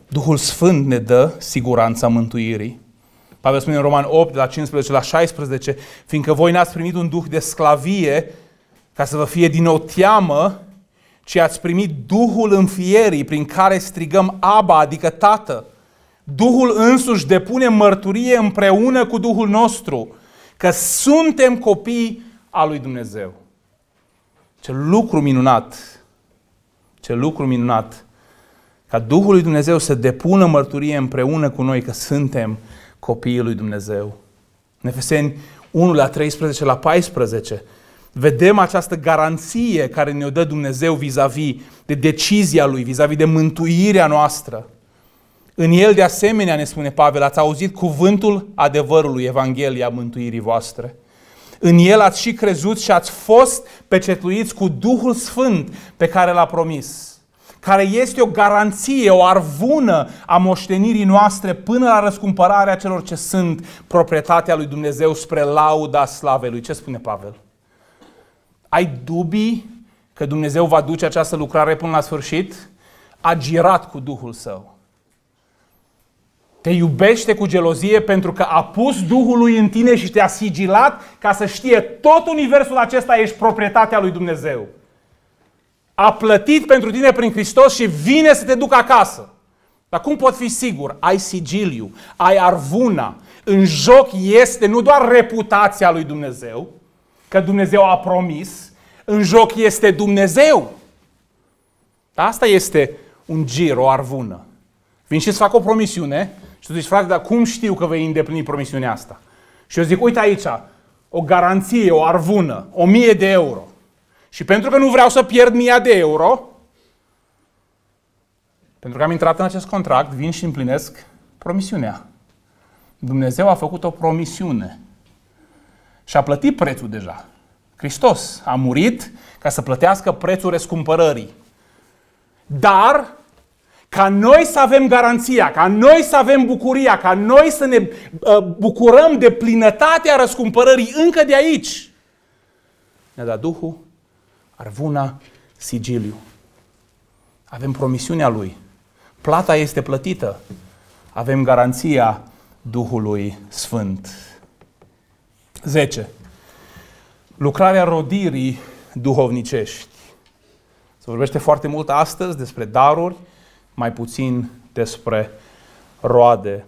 Duhul Sfânt ne dă siguranța mântuirii. Pavel spune în Roman 8, de la 15 la 16, fiindcă voi n-ați primit un duh de sclavie ca să vă fie din nou teamă, ci ați primit Duhul înfierii prin care strigăm Aba, adică Tată. Duhul însuși depune mărturie împreună cu Duhul nostru că suntem copii al lui Dumnezeu. Ce lucru minunat! Ce lucru minunat! Ca Duhul lui Dumnezeu să depună mărturie împreună cu noi că suntem copiii lui Dumnezeu. În Efeseni 1 la 13 la 14 vedem această garanție care ne-o dă Dumnezeu vis-a-vis de decizia Lui, vis-a-vis de mântuirea noastră. În el, de asemenea, ne spune Pavel, ați auzit cuvântul adevărului, Evanghelia mântuirii voastre. În el ați și crezut și ați fost pecetuiți cu Duhul Sfânt pe care l-a promis, care este o garanție, o arvună a moștenirii noastre până la răscumpărarea celor ce sunt proprietatea lui Dumnezeu spre lauda slavei lui. Ce spune Pavel? Ai dubii că Dumnezeu va duce această lucrare până la sfârșit? A girat cu Duhul Său. Te iubește cu gelozie pentru că a pus Duhul lui în tine și te-a sigilat ca să știe tot universul acesta ești proprietatea lui Dumnezeu. A plătit pentru tine prin Hristos și vine să te ducă acasă. Dar cum pot fi sigur? Ai sigiliu, ai arvuna. În joc este nu doar reputația lui Dumnezeu, că Dumnezeu a promis, în joc este Dumnezeu. Asta este un gir, o arvună. Vin și să fac o promisiune și tu zici, frate, dar cum știu că vei îndeplini promisiunea asta? Și eu zic, uite aici, o garanție, o arvună, o mie de euro. Și pentru că nu vreau să pierd mii de euro, pentru că am intrat în acest contract, vin și împlinesc promisiunea. Dumnezeu a făcut o promisiune și a plătit prețul deja. Hristos a murit ca să plătească prețul răscumpărării. Dar ca noi să avem garanția, ca noi să avem bucuria, ca noi să ne uh, bucurăm de plinătatea răscumpărării încă de aici, ne-a dat Duhul, Arvuna, Sigiliu. Avem promisiunea Lui. Plata este plătită. Avem garanția Duhului Sfânt. 10. Lucrarea rodirii duhovnicești. Se vorbește foarte mult astăzi despre daruri, mai puțin despre roade.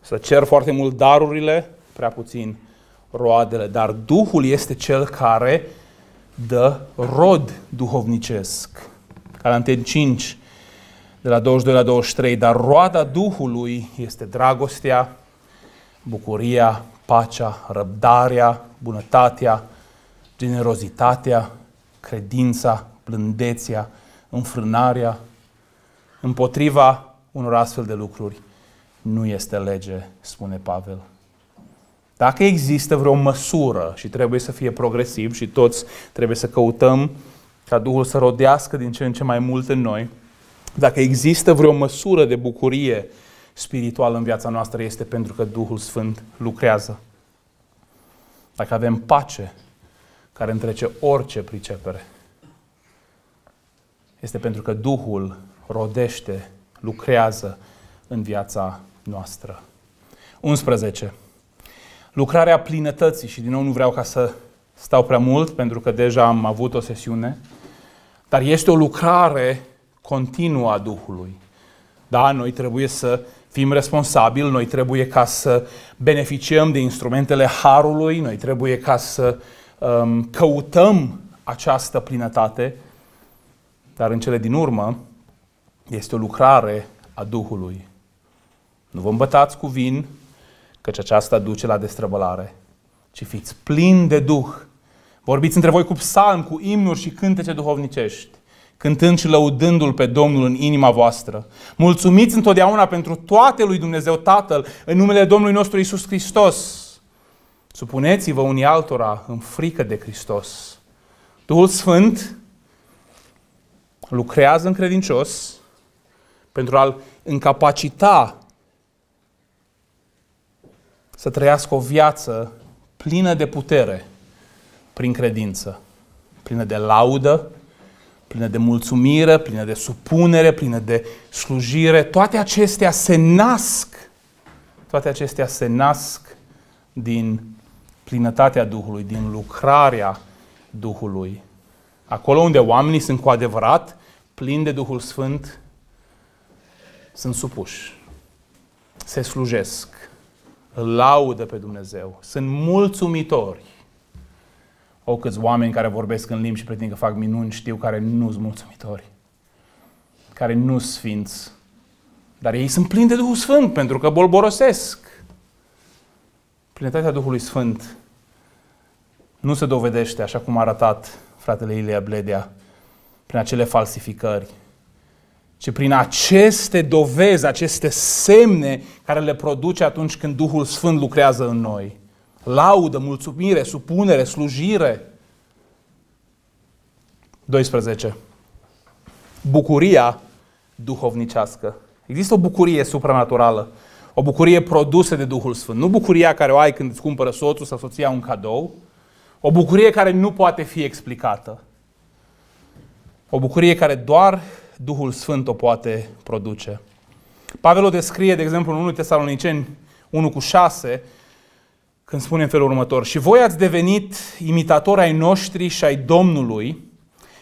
Să cer foarte mult darurile, prea puțin roadele. Dar Duhul este cel care dă rod duhovnicesc. Galateni 5, de la 22 la 23. Dar roada Duhului este dragostea, bucuria, pacea, răbdarea, bunătatea, generozitatea, credința, blândețea, înfrânarea. Împotriva unor astfel de lucruri nu este lege, spune Pavel. Dacă există vreo măsură și trebuie să fie progresiv și toți trebuie să căutăm ca Duhul să rodească din ce în ce mai mult în noi, dacă există vreo măsură de bucurie spirituală în viața noastră, este pentru că Duhul Sfânt lucrează. Dacă avem pace care întrece orice pricepere, este pentru că Duhul rodește, lucrează în viața noastră. 11. Lucrarea plinătății, și din nou nu vreau ca să stau prea mult, pentru că deja am avut o sesiune, dar este o lucrare continuă a Duhului. Da, noi trebuie să fim responsabili, noi trebuie ca să beneficiem de instrumentele Harului, noi trebuie ca să um, căutăm această plinătate, dar în cele din urmă este o lucrare a Duhului. Nu vă îmbătați cu vin, căci aceasta duce la destrăbălare, ci fiți plini de Duh. Vorbiți între voi cu psalm, cu imnuri și cântece duhovnicești, cântând și lăudându-L pe Domnul în inima voastră. Mulțumiți întotdeauna pentru toate lui Dumnezeu Tatăl, în numele Domnului nostru Isus Hristos. Supuneți-vă unii altora în frică de Hristos. Duhul Sfânt lucrează în credincios pentru a-l încapacita să trăiască o viață plină de putere prin credință, plină de laudă, plină de mulțumire, plină de supunere, plină de slujire. Toate acestea se nasc, toate acestea se nasc din plinătatea Duhului, din lucrarea Duhului. Acolo unde oamenii sunt cu adevărat plini de Duhul Sfânt, sunt supuși, se slujesc, îl laudă pe Dumnezeu, sunt mulțumitori. O câți oameni care vorbesc în limbi și pretind că fac minuni știu care nu sunt mulțumitori, care nu sunt sfinți, dar ei sunt plini de Duhul Sfânt pentru că bolborosesc. Plinătatea Duhului Sfânt nu se dovedește așa cum a arătat fratele Ilia Bledea prin acele falsificări, ci prin aceste dovezi, aceste semne care le produce atunci când Duhul Sfânt lucrează în noi. Laudă, mulțumire, supunere, slujire. 12. Bucuria duhovnicească. Există o bucurie supranaturală, o bucurie produsă de Duhul Sfânt. Nu bucuria care o ai când îți cumpără soțul sau soția un cadou, o bucurie care nu poate fi explicată. O bucurie care doar Duhul Sfânt o poate produce. Pavel o descrie, de exemplu, în 1 Tesaloniceni 1 cu 6, când spune în felul următor, și voi ați devenit imitatori ai noștri și ai Domnului,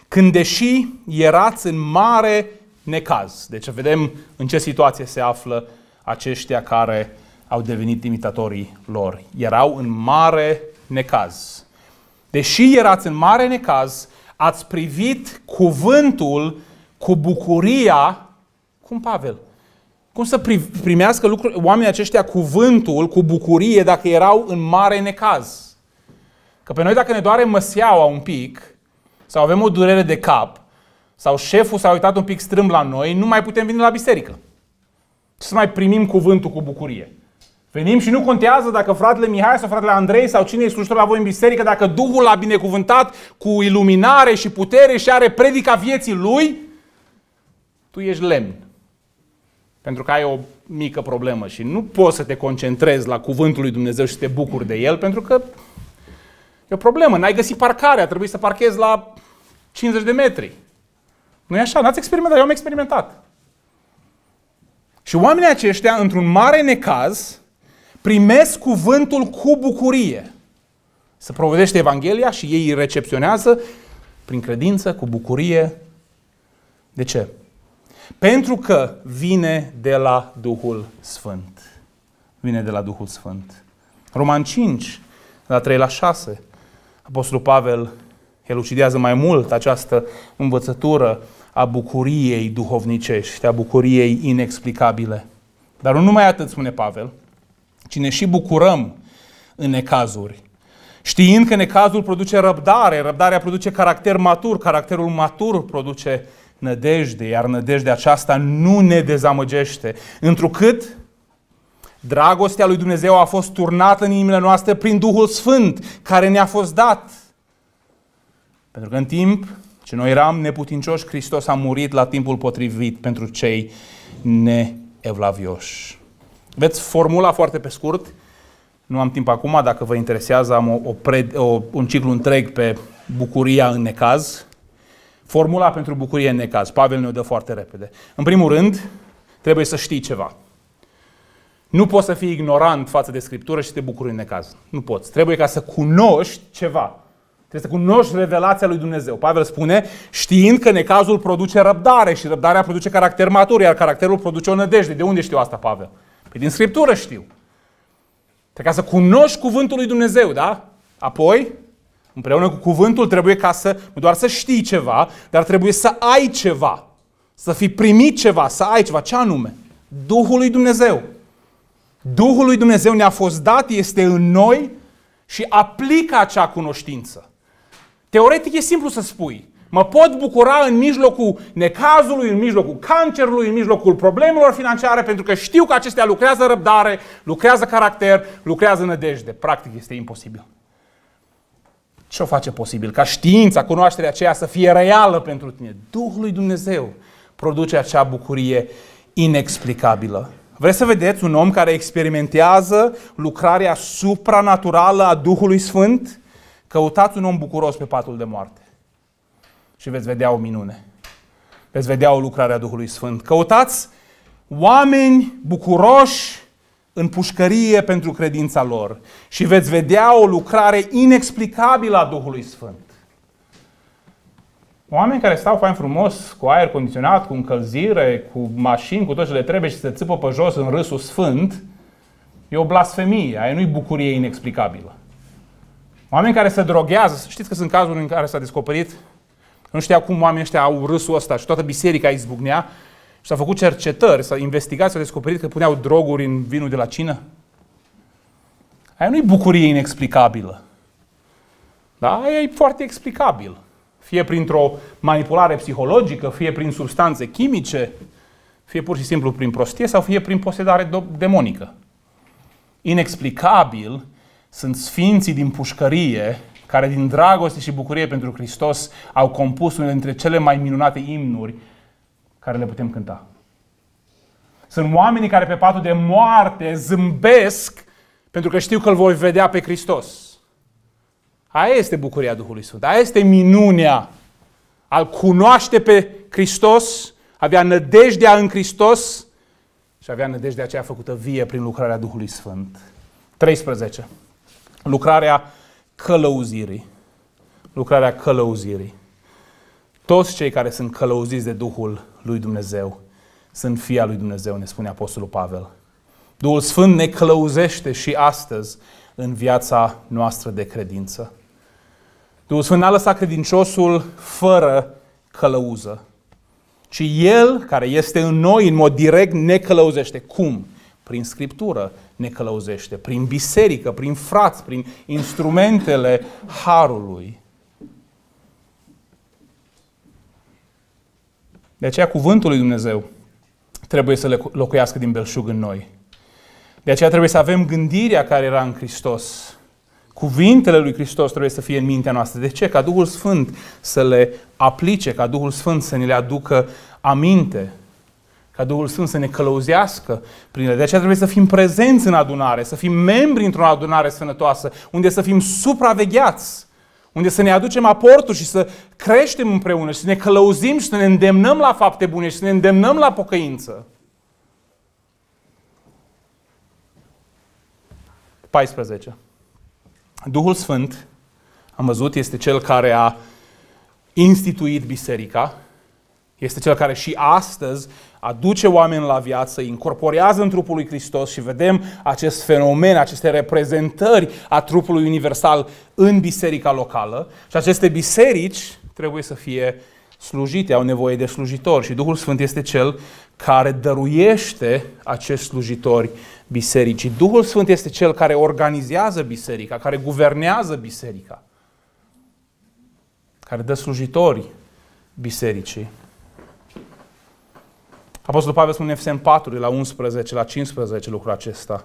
când deși erați în mare necaz. Deci vedem în ce situație se află aceștia care au devenit imitatorii lor. Erau în mare necaz. Deși erați în mare necaz, ați privit cuvântul cu bucuria, cum Pavel, cum să primească lucruri, oamenii aceștia cuvântul cu bucurie dacă erau în mare necaz. Că pe noi dacă ne doare măseaua un pic, sau avem o durere de cap, sau șeful s-a uitat un pic strâmb la noi, nu mai putem veni la biserică. Ce să mai primim cuvântul cu bucurie? Venim și nu contează dacă fratele Mihai sau fratele Andrei sau cine e slujitor la voi în biserică, dacă Duhul l-a binecuvântat cu iluminare și putere și are predica vieții lui, tu ești lemn. Pentru că ai o mică problemă și nu poți să te concentrezi la cuvântul lui Dumnezeu și să te bucuri de el, pentru că e o problemă. N-ai găsit parcarea, trebuie să parchezi la 50 de metri. Nu e așa? N-ați experimentat? Eu am experimentat. Și oamenii aceștia, într-un mare necaz, primesc cuvântul cu bucurie. să provedește Evanghelia și ei îi recepționează prin credință, cu bucurie. De ce? Pentru că vine de la Duhul Sfânt. Vine de la Duhul Sfânt. Roman 5, la 3 la 6, Apostolul Pavel elucidează mai mult această învățătură a bucuriei duhovnicești, a bucuriei inexplicabile. Dar nu numai atât, spune Pavel, ci ne și bucurăm în necazuri. Știind că necazul produce răbdare, răbdarea produce caracter matur, caracterul matur produce nădejde, iar nădejdea aceasta nu ne dezamăgește, întrucât dragostea lui Dumnezeu a fost turnată în inimile noastre prin Duhul Sfânt, care ne-a fost dat. Pentru că în timp ce noi eram neputincioși, Hristos a murit la timpul potrivit pentru cei neevlavioși. Veți formula foarte pe scurt, nu am timp acum, dacă vă interesează, am o, o pre, o, un ciclu întreg pe bucuria în necaz. Formula pentru bucurie în necaz. Pavel ne-o dă foarte repede. În primul rând, trebuie să știi ceva. Nu poți să fii ignorant față de Scriptură și să te bucuri în necaz. Nu poți. Trebuie ca să cunoști ceva. Trebuie să cunoști revelația lui Dumnezeu. Pavel spune, știind că necazul produce răbdare și răbdarea produce caracter matur, iar caracterul produce o nădejde. De unde știu asta, Pavel? Păi din Scriptură știu. Trebuie ca să cunoști cuvântul lui Dumnezeu, da? Apoi, împreună cu cuvântul, trebuie ca să, nu doar să știi ceva, dar trebuie să ai ceva. Să fi primit ceva, să ai ceva. Ce anume? Duhul lui Dumnezeu. Duhul lui Dumnezeu ne-a fost dat, este în noi și aplică acea cunoștință. Teoretic e simplu să spui. Mă pot bucura în mijlocul necazului, în mijlocul cancerului, în mijlocul problemelor financiare, pentru că știu că acestea lucrează răbdare, lucrează caracter, lucrează nădejde. Practic este imposibil. Ce o face posibil? Ca știința, cunoașterea aceea să fie reală pentru tine. Duhul lui Dumnezeu produce acea bucurie inexplicabilă. Vreți să vedeți un om care experimentează lucrarea supranaturală a Duhului Sfânt? Căutați un om bucuros pe patul de moarte și veți vedea o minune. Veți vedea o lucrare a Duhului Sfânt. Căutați oameni bucuroși în pușcărie pentru credința lor și veți vedea o lucrare inexplicabilă a Duhului Sfânt. Oameni care stau fain frumos, cu aer condiționat, cu încălzire, cu mașini, cu tot ce le trebuie și se țipă pe jos în râsul sfânt, e o blasfemie, aia nu-i bucurie inexplicabilă. Oameni care se droghează, știți că sunt cazuri în care s-a descoperit, nu știa cum oamenii ăștia au râsul ăsta și toată biserica izbucnea și s-a făcut cercetări, s-a investigat, s-a descoperit că puneau droguri în vinul de la cină. Aia nu-i bucurie inexplicabilă. Da? Aia e foarte explicabil. Fie printr-o manipulare psihologică, fie prin substanțe chimice, fie pur și simplu prin prostie sau fie prin posedare demonică. Inexplicabil sunt sfinții din pușcărie care din dragoste și bucurie pentru Hristos au compus unele dintre cele mai minunate imnuri care le putem cânta. Sunt oamenii care pe patul de moarte zâmbesc pentru că știu că îl voi vedea pe Hristos. Aia este bucuria Duhului Sfânt. Aia este minunea. Al cunoaște pe Hristos, avea nădejdea în Hristos și avea nădejdea aceea făcută vie prin lucrarea Duhului Sfânt. 13. Lucrarea călăuzirii. Lucrarea călăuzirii. Toți cei care sunt călăuziți de Duhul lui Dumnezeu sunt fia lui Dumnezeu, ne spune Apostolul Pavel. Duhul Sfânt ne călăuzește și astăzi în viața noastră de credință. Duhul Sfânt n-a lăsat credinciosul fără călăuză, ci El, care este în noi, în mod direct, ne călăuzește. Cum? Prin Scriptură ne călăuzește, prin biserică, prin frați, prin instrumentele Harului. De aceea cuvântul lui Dumnezeu trebuie să le locuiască din belșug în noi. De aceea trebuie să avem gândirea care era în Hristos. Cuvintele lui Hristos trebuie să fie în mintea noastră. De ce? Ca Duhul Sfânt să le aplice, ca Duhul Sfânt să ne le aducă aminte, ca Duhul Sfânt să ne călăuzească prin ele. De aceea trebuie să fim prezenți în adunare, să fim membri într-o adunare sănătoasă, unde să fim supravegheați, unde să ne aducem aportul și să creștem împreună și să ne călăuzim și să ne îndemnăm la fapte bune și să ne îndemnăm la pocăință. 14. Duhul Sfânt, am văzut, este cel care a instituit biserica, este cel care și astăzi aduce oameni la viață, îi incorporează în trupul lui Hristos și vedem acest fenomen, aceste reprezentări a trupului universal în biserica locală. Și aceste biserici trebuie să fie slujite, au nevoie de slujitori și Duhul Sfânt este cel care dăruiește acești slujitori bisericii. Duhul Sfânt este cel care organizează biserica, care guvernează biserica, care dă slujitori bisericii. Apostolul Pavel spune în Efesen 4, de la 11 la 15 lucrul acesta.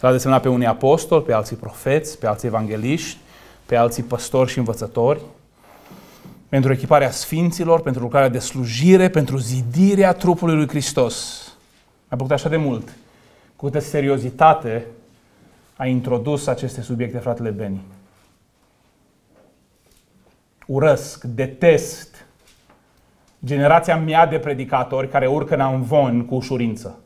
L-a desemnat pe unii apostoli, pe alții profeți, pe alții evangeliști, pe alții păstori și învățători, pentru echiparea sfinților, pentru lucrarea de slujire, pentru zidirea trupului lui Hristos. A plăcut așa de mult. Cu câtă seriozitate a introdus aceste subiecte fratele Beni. Urăsc, detest generația mea de predicatori care urcă în amvon cu ușurință.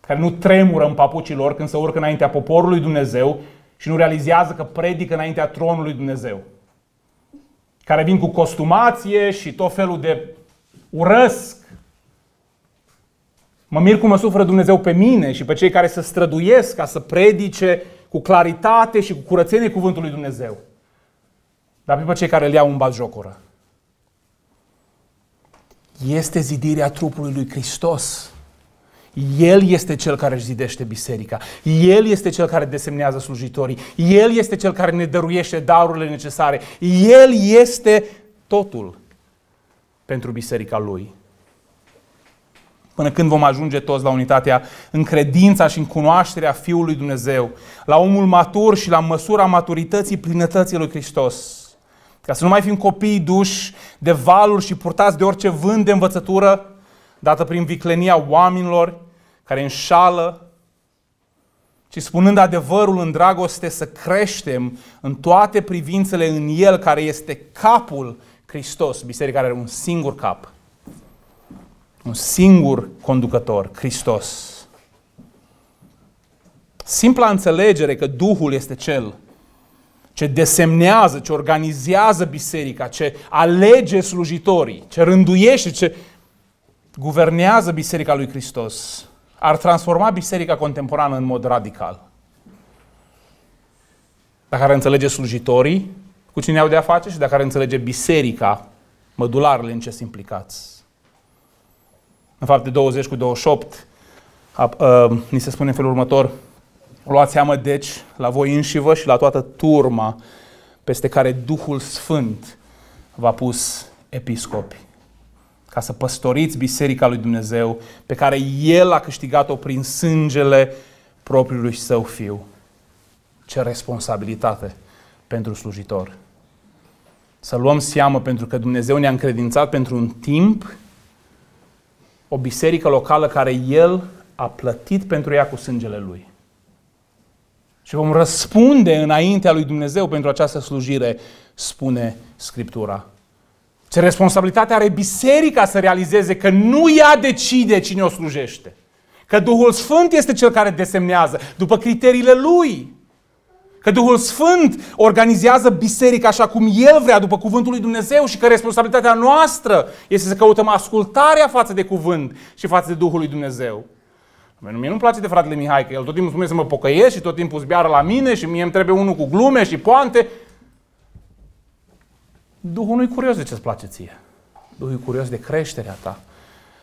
Care nu tremură în papucii lor când se urcă înaintea poporului Dumnezeu și nu realizează că predică înaintea tronului Dumnezeu. Care vin cu costumație și tot felul de urăsc. Mă mir cum mă suferă Dumnezeu pe mine și pe cei care se străduiesc ca să predice cu claritate și cu curățenie cuvântul lui Dumnezeu. Dar pe cei care le iau în jocură este zidirea trupului lui Hristos. El este cel care își zidește biserica. El este cel care desemnează slujitorii. El este cel care ne dăruiește darurile necesare. El este totul pentru biserica lui. Până când vom ajunge toți la unitatea în credința și în cunoașterea Fiului Dumnezeu, la omul matur și la măsura maturității plinătății lui Hristos. Ca să nu mai fim copii duși de valuri și purtați de orice vânt de învățătură dată prin viclenia oamenilor care înșală, ci spunând adevărul în dragoste să creștem în toate privințele în El care este capul Hristos, biserica care are un singur cap, un singur conducător, Hristos. Simpla înțelegere că Duhul este Cel ce desemnează, ce organizează biserica, ce alege slujitorii, ce rânduiește, ce guvernează biserica lui Hristos, ar transforma biserica contemporană în mod radical. Dacă ar înțelege slujitorii cu cine au de a face și dacă ar înțelege biserica, mădularele în ce sunt implicați. În fapt, de 20 cu 28, a, a, ni se spune în felul următor, Luați seamă, deci, la voi înșivă și la toată turma peste care Duhul Sfânt v-a pus episcopi, ca să păstoriți Biserica lui Dumnezeu, pe care El a câștigat-o prin sângele propriului său fiu. Ce responsabilitate pentru slujitor! Să luăm seamă pentru că Dumnezeu ne-a încredințat pentru un timp o biserică locală care El a plătit pentru ea cu sângele Lui. Și vom răspunde înaintea lui Dumnezeu pentru această slujire, spune Scriptura. Ce responsabilitate are biserica să realizeze că nu ea decide cine o slujește. Că Duhul Sfânt este cel care desemnează după criteriile lui. Că Duhul Sfânt organizează biserica așa cum El vrea, după cuvântul lui Dumnezeu și că responsabilitatea noastră este să căutăm ascultarea față de cuvânt și față de Duhul lui Dumnezeu. Mie nu-mi place de fratele Mihai, că el tot timpul spune să mă pocăiesc și tot timpul zbiară la mine și mie îmi trebuie unul cu glume și poante. Duhul nu-i curios de ce-ți place ție. Duhul e curios de creșterea ta,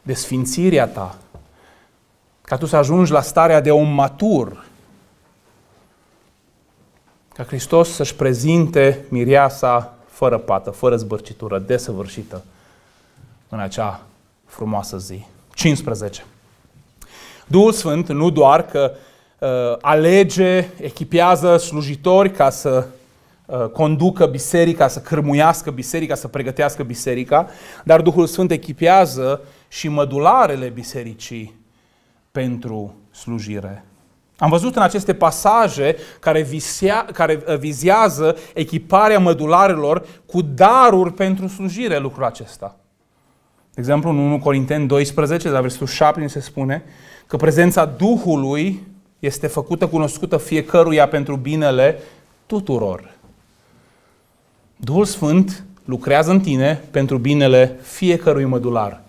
de sfințirea ta, ca tu să ajungi la starea de om matur, ca Hristos să-și prezinte mireasa fără pată, fără zbărcitură, desăvârșită, în acea frumoasă zi. 15. Duhul Sfânt nu doar că uh, alege, echipează slujitori ca să uh, conducă biserica, să cârmuiască biserica, să pregătească biserica, dar Duhul Sfânt echipează și mădularele bisericii pentru slujire. Am văzut în aceste pasaje care, visea, care uh, vizează echiparea mădularelor cu daruri pentru slujire lucrul acesta. De exemplu, în 1 Corinteni 12, la versetul 7, se spune că prezența Duhului este făcută cunoscută fiecăruia pentru binele tuturor. Duhul Sfânt lucrează în tine pentru binele fiecărui mădular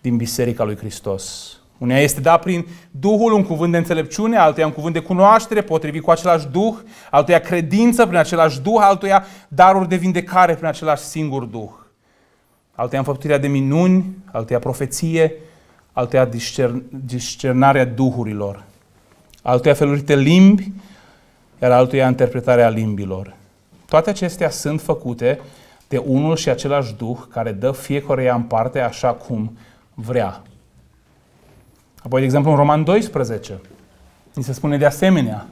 din Biserica lui Hristos. Uneia este dat prin Duhul, un cuvânt de înțelepciune, altuia un cuvânt de cunoaștere, potrivit cu același Duh, altuia credință prin același Duh, altuia daruri de vindecare prin același singur Duh. Altuia înfăptuirea de minuni, altuia profeție, altuia discern, discernarea duhurilor, altuia felurite limbi, iar altuia interpretarea limbilor. Toate acestea sunt făcute de unul și același Duh care dă fiecare în parte așa cum vrea. Apoi, de exemplu, în Roman 12, ni se spune de asemenea,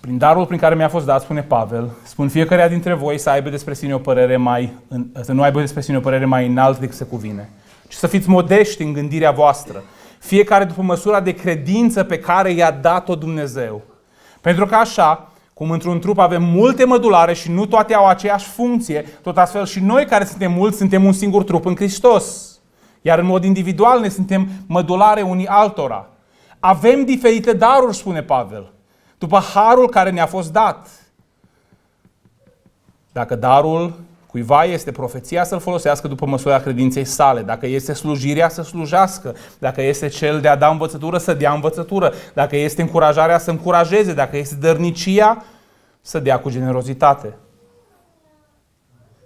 prin darul prin care mi-a fost dat, spune Pavel, spun fiecare dintre voi să aibă despre sine o părere mai, să nu aibă despre sine o părere mai înalt decât se cuvine, ci să fiți modești în gândirea voastră, fiecare după măsura de credință pe care i-a dat-o Dumnezeu. Pentru că așa, cum într-un trup avem multe mădulare și nu toate au aceeași funcție, tot astfel și noi care suntem mulți suntem un singur trup în Hristos. Iar în mod individual ne suntem mădulare unii altora. Avem diferite daruri, spune Pavel, după harul care ne-a fost dat. Dacă darul cuiva este profeția, să-l folosească după măsura credinței sale. Dacă este slujirea, să slujească. Dacă este cel de a da învățătură, să dea învățătură. Dacă este încurajarea, să încurajeze. Dacă este dărnicia, să dea cu generozitate.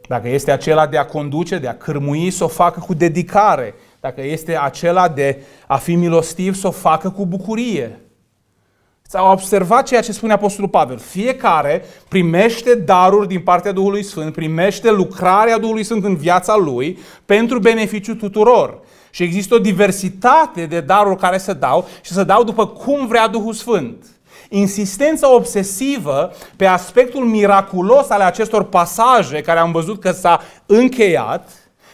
Dacă este acela de a conduce, de a cârmui, să o facă cu dedicare. Dacă este acela de a fi milostiv, să o facă cu bucurie. S-au observat ceea ce spune Apostolul Pavel. Fiecare primește daruri din partea Duhului Sfânt, primește lucrarea Duhului Sfânt în viața lui pentru beneficiu tuturor. Și există o diversitate de daruri care se dau și se dau după cum vrea Duhul Sfânt insistența obsesivă pe aspectul miraculos ale acestor pasaje care am văzut că s-a încheiat,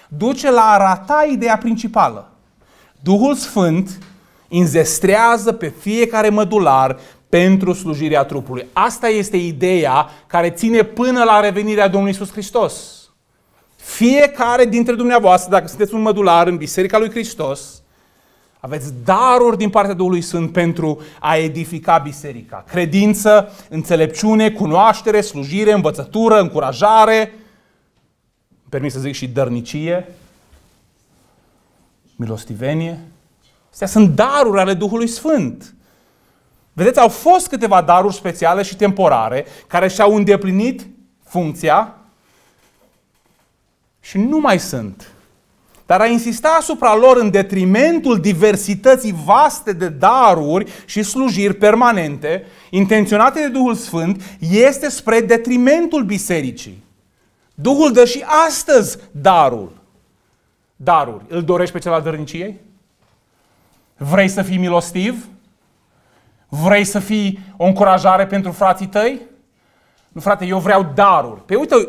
duce la a rata ideea principală. Duhul Sfânt inzestrează pe fiecare mădular pentru slujirea trupului. Asta este ideea care ține până la revenirea Domnului Isus Hristos. Fiecare dintre dumneavoastră, dacă sunteți un mădular în Biserica lui Hristos, aveți daruri din partea Duhului Sfânt pentru a edifica biserica. Credință, înțelepciune, cunoaștere, slujire, învățătură, încurajare, permis să zic și dărnicie, milostivenie. Astea sunt daruri ale Duhului Sfânt. Vedeți, au fost câteva daruri speciale și temporare care și-au îndeplinit funcția și nu mai sunt. Dar a insista asupra lor în detrimentul diversității vaste de daruri și slujiri permanente, intenționate de Duhul Sfânt, este spre detrimentul bisericii. Duhul dă și astăzi darul. Daruri. Îl dorești pe cel al dărniciei? Vrei să fii milostiv? Vrei să fii o încurajare pentru frații tăi? Nu, frate, eu vreau daruri. Pe uite,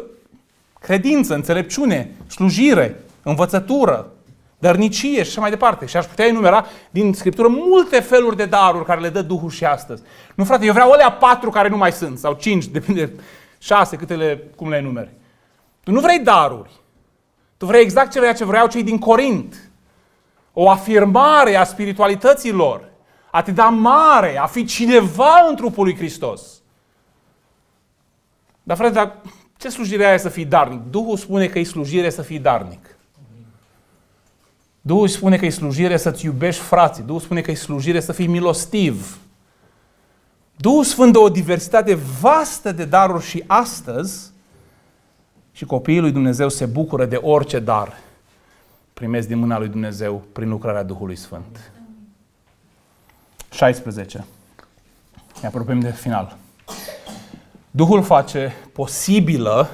credință, înțelepciune, slujire, învățătură, dărnicie și așa mai departe. Și aș putea enumera din Scriptură multe feluri de daruri care le dă Duhul și astăzi. Nu, frate, eu vreau alea patru care nu mai sunt, sau cinci, depinde, șase, câtele, cum le enumeri. Tu nu vrei daruri. Tu vrei exact ceea ce vreau cei din Corint. O afirmare a spiritualității lor. A te da mare, a fi cineva în trupul lui Hristos. Dar frate, dar ce slujire aia să fii darnic? Duhul spune că e slujire să fii darnic. Duhul spune că e slujire să-ți iubești frații. Duhul spune că e slujire să fii milostiv. Duhul Sfânt dă o diversitate vastă de daruri și astăzi și copiii lui Dumnezeu se bucură de orice dar primesc din mâna lui Dumnezeu prin lucrarea Duhului Sfânt. 16. Ne apropiem de final. Duhul face posibilă,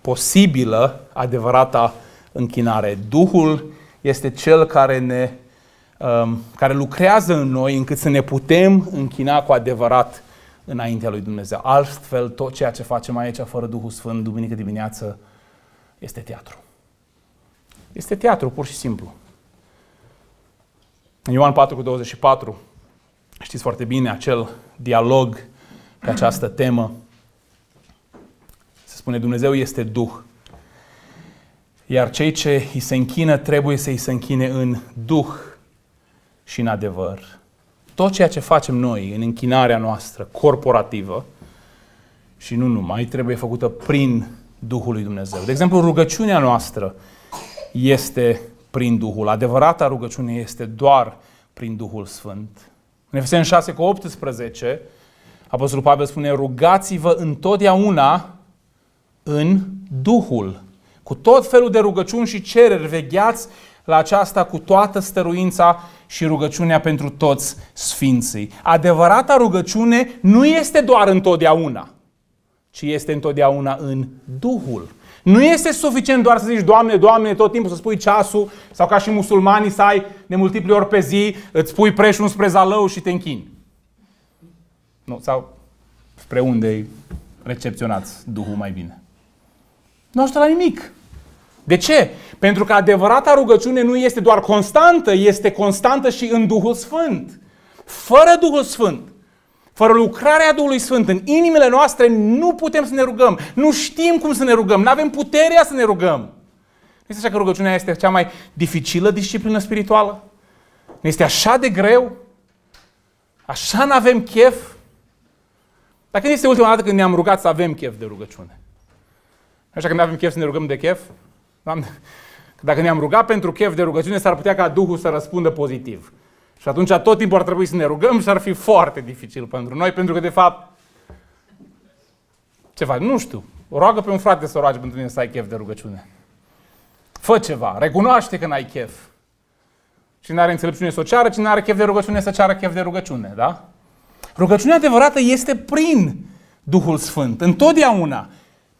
posibilă adevărata închinare. Duhul este cel care ne um, care lucrează în noi încât să ne putem închina cu adevărat înaintea lui Dumnezeu. Altfel, tot ceea ce facem aici fără Duhul Sfânt, duminică dimineață, este teatru. Este teatru, pur și simplu. În Ioan 4 cu 24, știți foarte bine acel dialog pe această temă. Se spune Dumnezeu este Duh. Iar cei ce îi se închină trebuie să îi se închine în Duh și în adevăr. Tot ceea ce facem noi în închinarea noastră corporativă și nu numai, trebuie făcută prin Duhul lui Dumnezeu. De exemplu, rugăciunea noastră este prin Duhul. Adevărata rugăciune este doar prin Duhul Sfânt. În Efeseni 6 cu 18, Apostolul Pavel spune, rugați-vă întotdeauna în Duhul. Cu tot felul de rugăciuni și cereri, vegheați la aceasta cu toată stăruința și rugăciunea pentru toți sfinții. Adevărata rugăciune nu este doar întotdeauna, ci este întotdeauna în Duhul. Nu este suficient doar să zici, Doamne, Doamne, tot timpul să spui ceasul, sau ca și musulmanii să ai de multiple ori pe zi, îți pui preșul spre zalău și te închini. Nu, sau spre unde recepționați Duhul mai bine. Nu ajută la nimic. De ce? Pentru că adevărata rugăciune nu este doar constantă, este constantă și în Duhul Sfânt. Fără Duhul Sfânt, fără lucrarea Duhului Sfânt în inimile noastre, nu putem să ne rugăm. Nu știm cum să ne rugăm. Nu avem puterea să ne rugăm. Nu este așa că rugăciunea este cea mai dificilă disciplină spirituală? Nu este așa de greu? Așa nu avem chef? Dar când este ultima dată când ne-am rugat să avem chef de rugăciune? Așa că nu avem chef să ne rugăm de chef? Doamne, dacă ne-am rugat pentru chef de rugăciune, s-ar putea ca Duhul să răspundă pozitiv. Și atunci tot timpul ar trebui să ne rugăm și ar fi foarte dificil pentru noi, pentru că de fapt, ce faci? Nu știu. Roagă pe un frate să roage pentru tine să ai chef de rugăciune. Fă ceva, recunoaște că n-ai chef. Cine are înțelepciune să o ceară, cine are chef de rugăciune să ceară chef de rugăciune, da? Rugăciunea adevărată este prin Duhul Sfânt, întotdeauna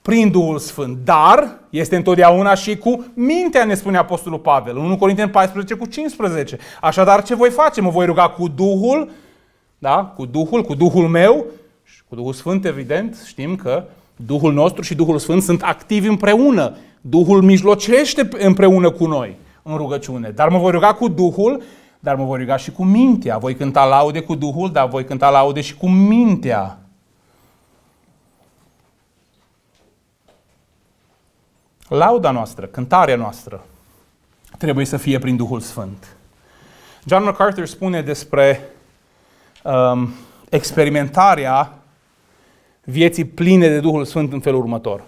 prin Duhul Sfânt, dar este întotdeauna și cu mintea, ne spune Apostolul Pavel, în 1 Corinteni 14 cu 15. Așadar, ce voi face? Mă voi ruga cu Duhul, da? Cu Duhul, cu Duhul meu și cu Duhul Sfânt, evident, știm că Duhul nostru și Duhul Sfânt sunt activi împreună. Duhul mijlocește împreună cu noi în rugăciune. Dar mă voi ruga cu Duhul, dar mă voi ruga și cu mintea. Voi cânta laude cu Duhul, dar voi cânta laude și cu mintea. Lauda noastră, cântarea noastră, trebuie să fie prin Duhul Sfânt. John MacArthur spune despre um, experimentarea vieții pline de Duhul Sfânt în felul următor.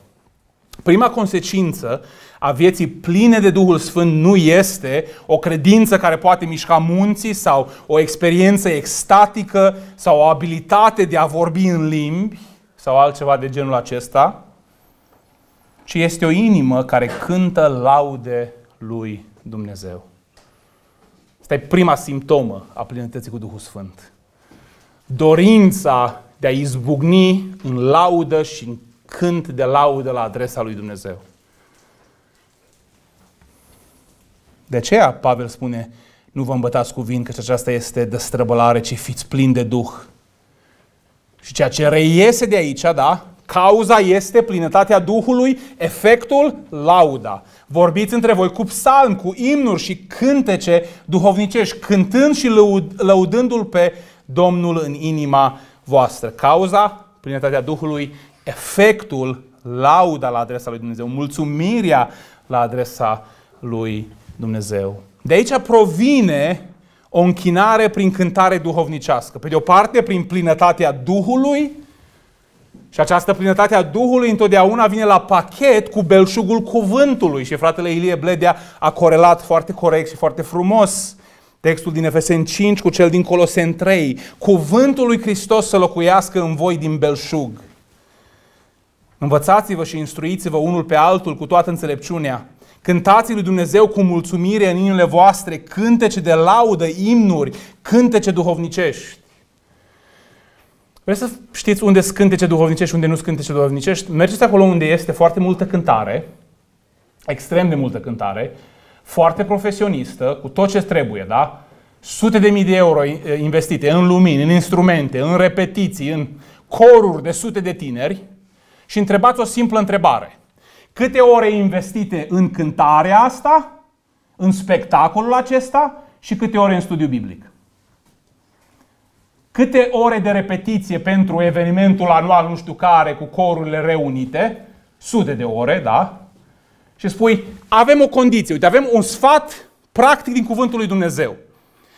Prima consecință a vieții pline de Duhul Sfânt nu este o credință care poate mișca munții sau o experiență extatică sau o abilitate de a vorbi în limbi sau altceva de genul acesta, ci este o inimă care cântă laude lui Dumnezeu. Asta e prima simptomă a plinătății cu Duhul Sfânt. Dorința de a izbucni în laudă și în cânt de laudă la adresa lui Dumnezeu. De aceea Pavel spune, nu vă îmbătați cu vin, că aceasta este destrăbălare, ci fiți plini de Duh. Și ceea ce reiese de aici, da, Cauza este plinătatea Duhului, efectul lauda. Vorbiți între voi cu psalm, cu imnuri și cântece duhovnicești, cântând și lăud, lăudându-L pe Domnul în inima voastră. Cauza, plinătatea Duhului, efectul lauda la adresa lui Dumnezeu, mulțumirea la adresa lui Dumnezeu. De aici provine o închinare prin cântare duhovnicească. Pe de o parte, prin plinătatea Duhului, și această plinătate a Duhului întotdeauna vine la pachet cu belșugul cuvântului. Și fratele Ilie Bledea a corelat foarte corect și foarte frumos textul din Efesen 5 cu cel din Colosen 3. Cuvântul lui Hristos să locuiască în voi din belșug. Învățați-vă și instruiți-vă unul pe altul cu toată înțelepciunea. Cântați lui Dumnezeu cu mulțumire în inimile voastre, cântece de laudă, imnuri, cântece duhovnicești. Vreți să știți unde sunt cântece duhovnicești și unde nu sunt cântece duhovnicești? Mergeți acolo unde este foarte multă cântare extrem de multă cântare, foarte profesionistă, cu tot ce trebuie, da? Sute de mii de euro investite în lumini, în instrumente, în repetiții, în coruri de sute de tineri și întrebați o simplă întrebare. Câte ore investite în cântarea asta, în spectacolul acesta și câte ore în studiu biblic? Câte ore de repetiție pentru evenimentul anual, nu știu care, cu corurile reunite? Sute de ore, da? Și spui, avem o condiție, uite, avem un sfat practic din Cuvântul lui Dumnezeu.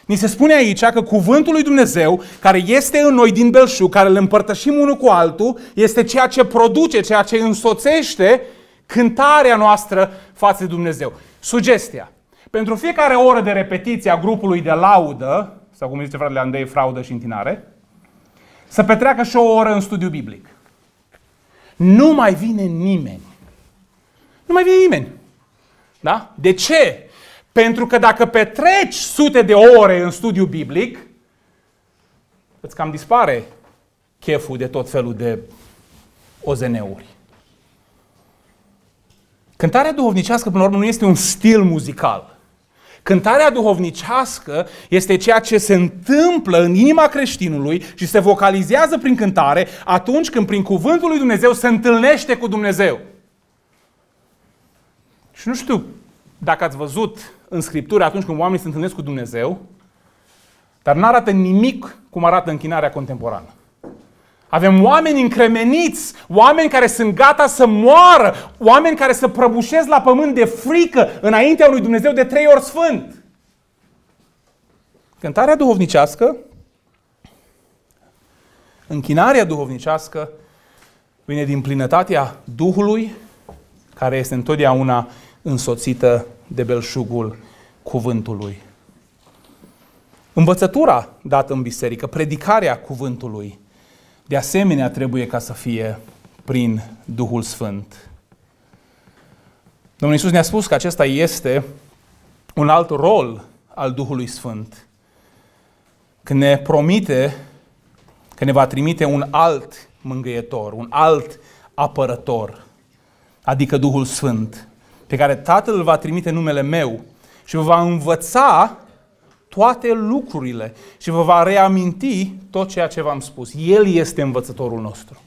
Ni se spune aici că cuvântul lui Dumnezeu, care este în noi din belșug, care îl împărtășim unul cu altul, este ceea ce produce, ceea ce însoțește cântarea noastră față de Dumnezeu. Sugestia. Pentru fiecare oră de repetiție a grupului de laudă, sau cum zice fratele Andrei, fraudă și întinare, să petreacă și o oră în studiu biblic. Nu mai vine nimeni. Nu mai vine nimeni. Da? De ce? Pentru că dacă petreci sute de ore în studiu biblic, îți cam dispare cheful de tot felul de ozeneuri. Cântarea duhovnicească, până la urmă, nu este un stil muzical. Cântarea duhovnicească este ceea ce se întâmplă în inima creștinului și se vocalizează prin cântare atunci când prin cuvântul lui Dumnezeu se întâlnește cu Dumnezeu. Și nu știu dacă ați văzut în Scriptură atunci când oamenii se întâlnesc cu Dumnezeu, dar nu arată nimic cum arată închinarea contemporană. Avem oameni încremeniți, oameni care sunt gata să moară, oameni care să prăbușesc la pământ de frică înaintea lui Dumnezeu de trei ori sfânt. Cântarea duhovnicească, închinarea duhovnicească, vine din plinătatea Duhului, care este întotdeauna însoțită de belșugul cuvântului. Învățătura dată în biserică, predicarea cuvântului, de asemenea trebuie ca să fie prin Duhul Sfânt. Domnul Iisus ne-a spus că acesta este un alt rol al Duhului Sfânt. Când ne promite că ne va trimite un alt mângâietor, un alt apărător, adică Duhul Sfânt, pe care Tatăl îl va trimite numele meu și vă va învăța toate lucrurile și vă va reaminti tot ceea ce v-am spus. El este învățătorul nostru.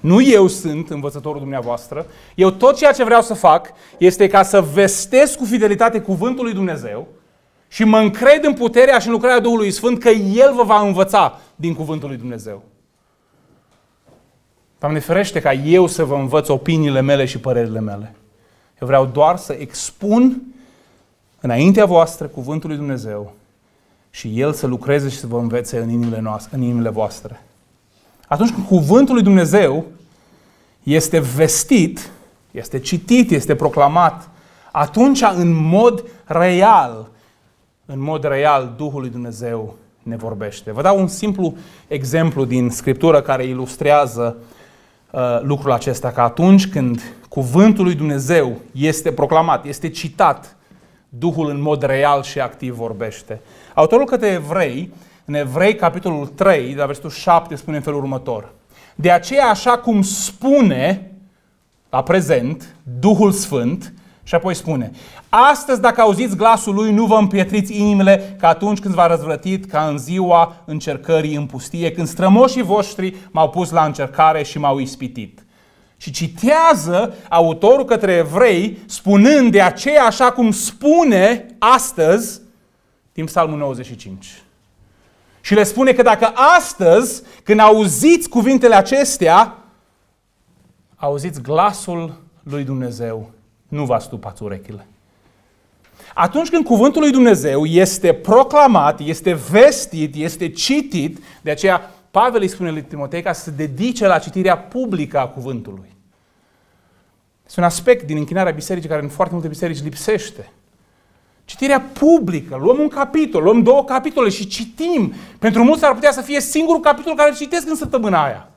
Nu eu sunt învățătorul dumneavoastră. Eu tot ceea ce vreau să fac este ca să vestesc cu fidelitate cuvântul lui Dumnezeu și mă încred în puterea și în lucrarea Duhului Sfânt că El vă va învăța din cuvântul lui Dumnezeu. Doamne ferește ca eu să vă învăț opiniile mele și părerile mele. Eu vreau doar să expun înaintea voastră cuvântul lui Dumnezeu și El să lucreze și să vă învețe în inimile, noastre, în inimile voastre. Atunci când cuvântul lui Dumnezeu este vestit, este citit, este proclamat, atunci în mod real, în mod real, Duhul lui Dumnezeu ne vorbește. Vă dau un simplu exemplu din Scriptură care ilustrează uh, lucrul acesta, că atunci când cuvântul lui Dumnezeu este proclamat, este citat, Duhul în mod real și activ vorbește. Autorul către evrei, în Evrei, capitolul 3, de la versetul 7, spune în felul următor. De aceea, așa cum spune la prezent Duhul Sfânt, și apoi spune, astăzi dacă auziți glasul lui, nu vă împietriți inimile ca atunci când v-a răzvrătit, ca în ziua încercării în pustie, când strămoșii voștri m-au pus la încercare și m-au ispitit. Și citează autorul către evrei, spunând de aceea așa cum spune astăzi, din Psalmul 95. Și le spune că dacă astăzi, când auziți cuvintele acestea, auziți glasul lui Dumnezeu, nu vă stupați urechile. Atunci când cuvântul lui Dumnezeu este proclamat, este vestit, este citit, de aceea Pavel îi spune lui Timotei ca să se dedice la citirea publică a cuvântului. Este un aspect din închinarea bisericii care în foarte multe biserici lipsește. Citirea publică. Luăm un capitol, luăm două capitole și citim. Pentru mulți ar putea să fie singurul capitol care citesc în săptămâna aia.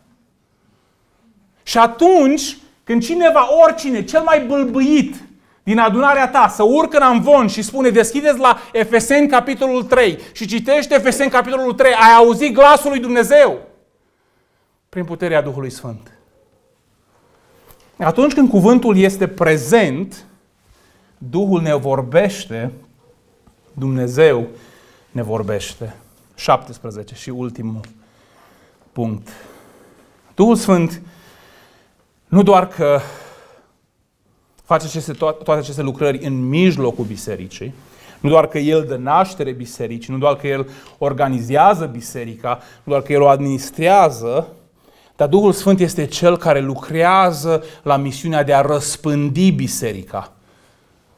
Și atunci, când cineva, oricine, cel mai bâlbâit din adunarea ta, să urcă în amvon și spune deschideți la Efeseni capitolul 3 și citește Efeseni capitolul 3, ai auzit glasul lui Dumnezeu prin puterea Duhului Sfânt. Atunci când cuvântul este prezent, Duhul ne vorbește, Dumnezeu ne vorbește. 17 și ultimul punct. Duhul Sfânt nu doar că face aceste, toate aceste lucrări în mijlocul bisericii, nu doar că El dă naștere bisericii, nu doar că El organizează biserica, nu doar că El o administrează, dar Duhul Sfânt este Cel care lucrează la misiunea de a răspândi biserica,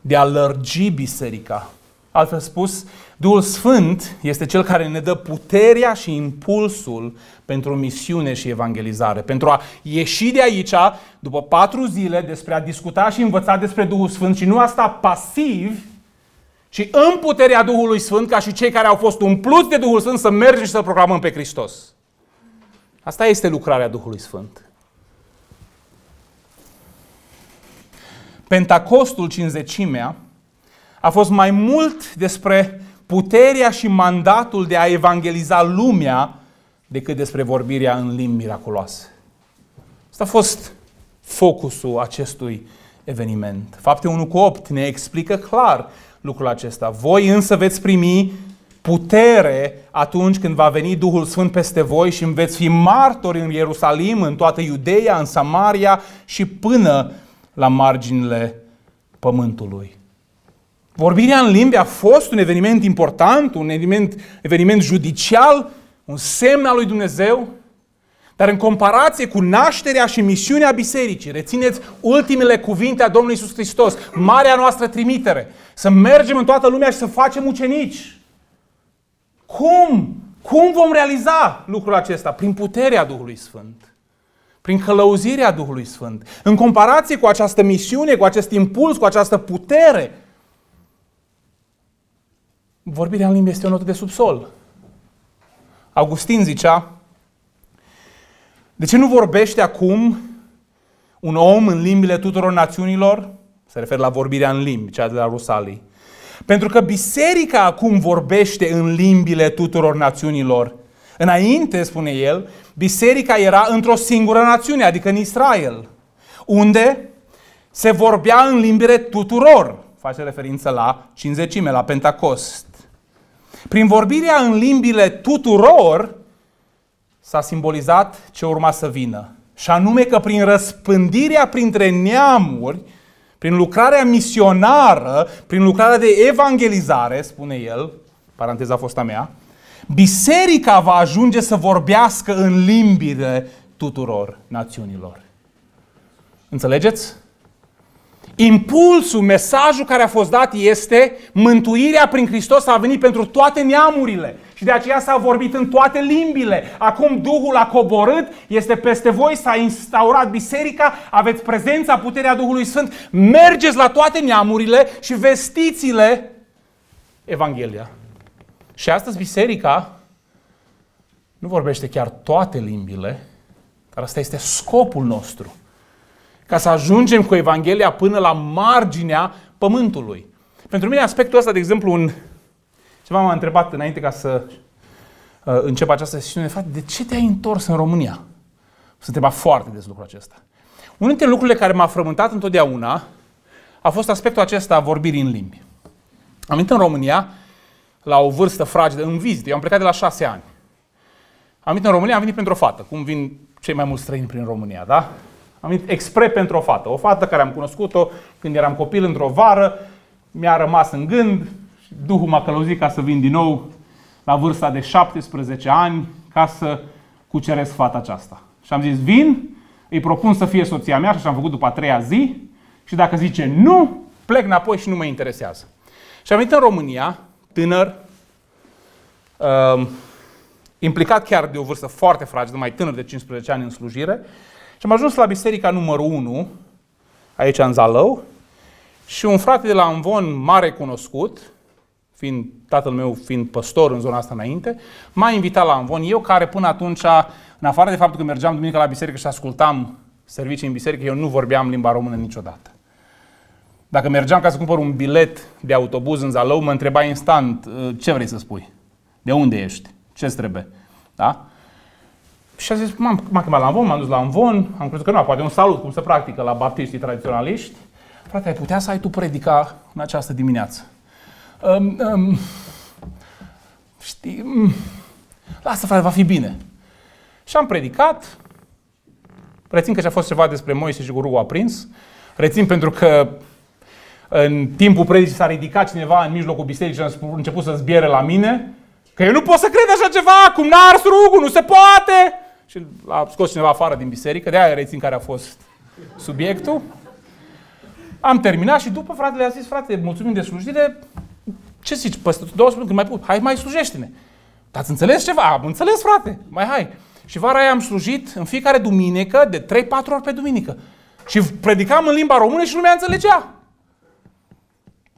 de a lărgi biserica. Altfel spus, Duhul Sfânt este Cel care ne dă puterea și impulsul pentru misiune și evangelizare. Pentru a ieși de aici, după patru zile, despre a discuta și învăța despre Duhul Sfânt și nu asta pasiv, și în puterea Duhului Sfânt, ca și cei care au fost umpluți de Duhul Sfânt, să mergem și să proclamăm pe Hristos. Asta este lucrarea Duhului Sfânt. Pentacostul, cinzecimea, a fost mai mult despre puterea și mandatul de a evangeliza lumea decât despre vorbirea în limbi miraculoase. Asta a fost focusul acestui eveniment. Fapte 1 cu 8 ne explică clar lucrul acesta. Voi însă veți primi putere atunci când va veni Duhul Sfânt peste voi și veți fi martori în Ierusalim, în toată Iudeea, în Samaria și până la marginile pământului. Vorbirea în limbi a fost un eveniment important, un eveniment, eveniment judicial, un semn al lui Dumnezeu, dar în comparație cu nașterea și misiunea bisericii, rețineți ultimele cuvinte a Domnului Isus Hristos, marea noastră trimitere, să mergem în toată lumea și să facem ucenici. Cum? Cum vom realiza lucrul acesta? Prin puterea Duhului Sfânt. Prin călăuzirea Duhului Sfânt. În comparație cu această misiune, cu acest impuls, cu această putere, vorbirea în limbi este o notă de subsol. Augustin zicea, de ce nu vorbește acum un om în limbile tuturor națiunilor? Se referă la vorbirea în limbi, cea de la Rusalii. Pentru că biserica acum vorbește în limbile tuturor națiunilor. Înainte, spune el, biserica era într-o singură națiune, adică în Israel, unde se vorbea în limbile tuturor. Face referință la cinzecime, la Pentacost. Prin vorbirea în limbile tuturor s-a simbolizat ce urma să vină. Și anume că prin răspândirea printre neamuri, prin lucrarea misionară, prin lucrarea de evangelizare, spune el, paranteza a fost a mea, biserica va ajunge să vorbească în limbile tuturor națiunilor. Înțelegeți? Impulsul, mesajul care a fost dat este mântuirea prin Hristos a venit pentru toate neamurile. Și de aceea s-a vorbit în toate limbile. Acum Duhul a coborât, este peste voi, s-a instaurat biserica, aveți prezența, puterea Duhului Sfânt. Mergeți la toate neamurile și vestiți-le Evanghelia. Și astăzi biserica nu vorbește chiar toate limbile, dar asta este scopul nostru ca să ajungem cu Evanghelia până la marginea pământului. Pentru mine aspectul ăsta, de exemplu, un... ceva m-a întrebat înainte ca să uh, încep această sesiune, frate, de ce te-ai întors în România? Se întreba foarte des lucrul acesta. Unul dintre lucrurile care m-a frământat întotdeauna a fost aspectul acesta a vorbirii în limbi. Am venit în România la o vârstă fragedă, în vizită. Eu am plecat de la șase ani. Am venit în România, am venit pentru o fată, cum vin cei mai mulți străini prin România, da? Am venit expre pentru o fată. O fată care am cunoscut-o când eram copil într-o vară, mi-a rămas în gând și Duhul m-a călăuzit ca să vin din nou la vârsta de 17 ani ca să cuceresc fata aceasta. Și am zis, vin, îi propun să fie soția mea și așa am făcut după a treia zi și dacă zice nu, plec înapoi și nu mă interesează. Și am venit în România, tânăr, uh, implicat chiar de o vârstă foarte fragedă, mai tânăr de 15 ani în slujire, și am ajuns la biserica numărul 1, aici în Zalău, și un frate de la Amvon, mare cunoscut, fiind tatăl meu fiind păstor în zona asta înainte, m-a invitat la Amvon. Eu care până atunci, în afară de faptul că mergeam duminică la biserică și ascultam servicii în biserică, eu nu vorbeam limba română niciodată. Dacă mergeam ca să cumpăr un bilet de autobuz în Zalău, mă întreba instant, ă, ce vrei să spui? De unde ești? Ce-ți trebuie? Da? Și a zis, m-am, m-a chemat la Amvon, m-am dus la Amvon, am crezut că nu, poate un salut, cum se practică la baptiștii tradiționaliști. frate, ai putea să ai tu predica în această dimineață. Um, um, știi, um, lasă frate, va fi bine. Și am predicat, rețin că și-a fost ceva despre Moise și gurul aprins, rețin pentru că în timpul predicii s-a ridicat cineva în mijlocul bisericii și a început să zbiere la mine, că eu nu pot să cred așa ceva, cum n-a ars rugul, nu se poate! Și a scos cineva afară din biserică, de aia rețin care a fost subiectul. Am terminat și după fratele a zis, frate, mulțumim de slujire, ce zici, peste două săptămâni, mai put, hai mai slujește-ne. Dar ați înțeles ceva? Am înțeles, frate, mai hai. Și vara aia am slujit în fiecare duminică, de 3-4 ori pe duminică. Și predicam în limba română și lumea înțelegea.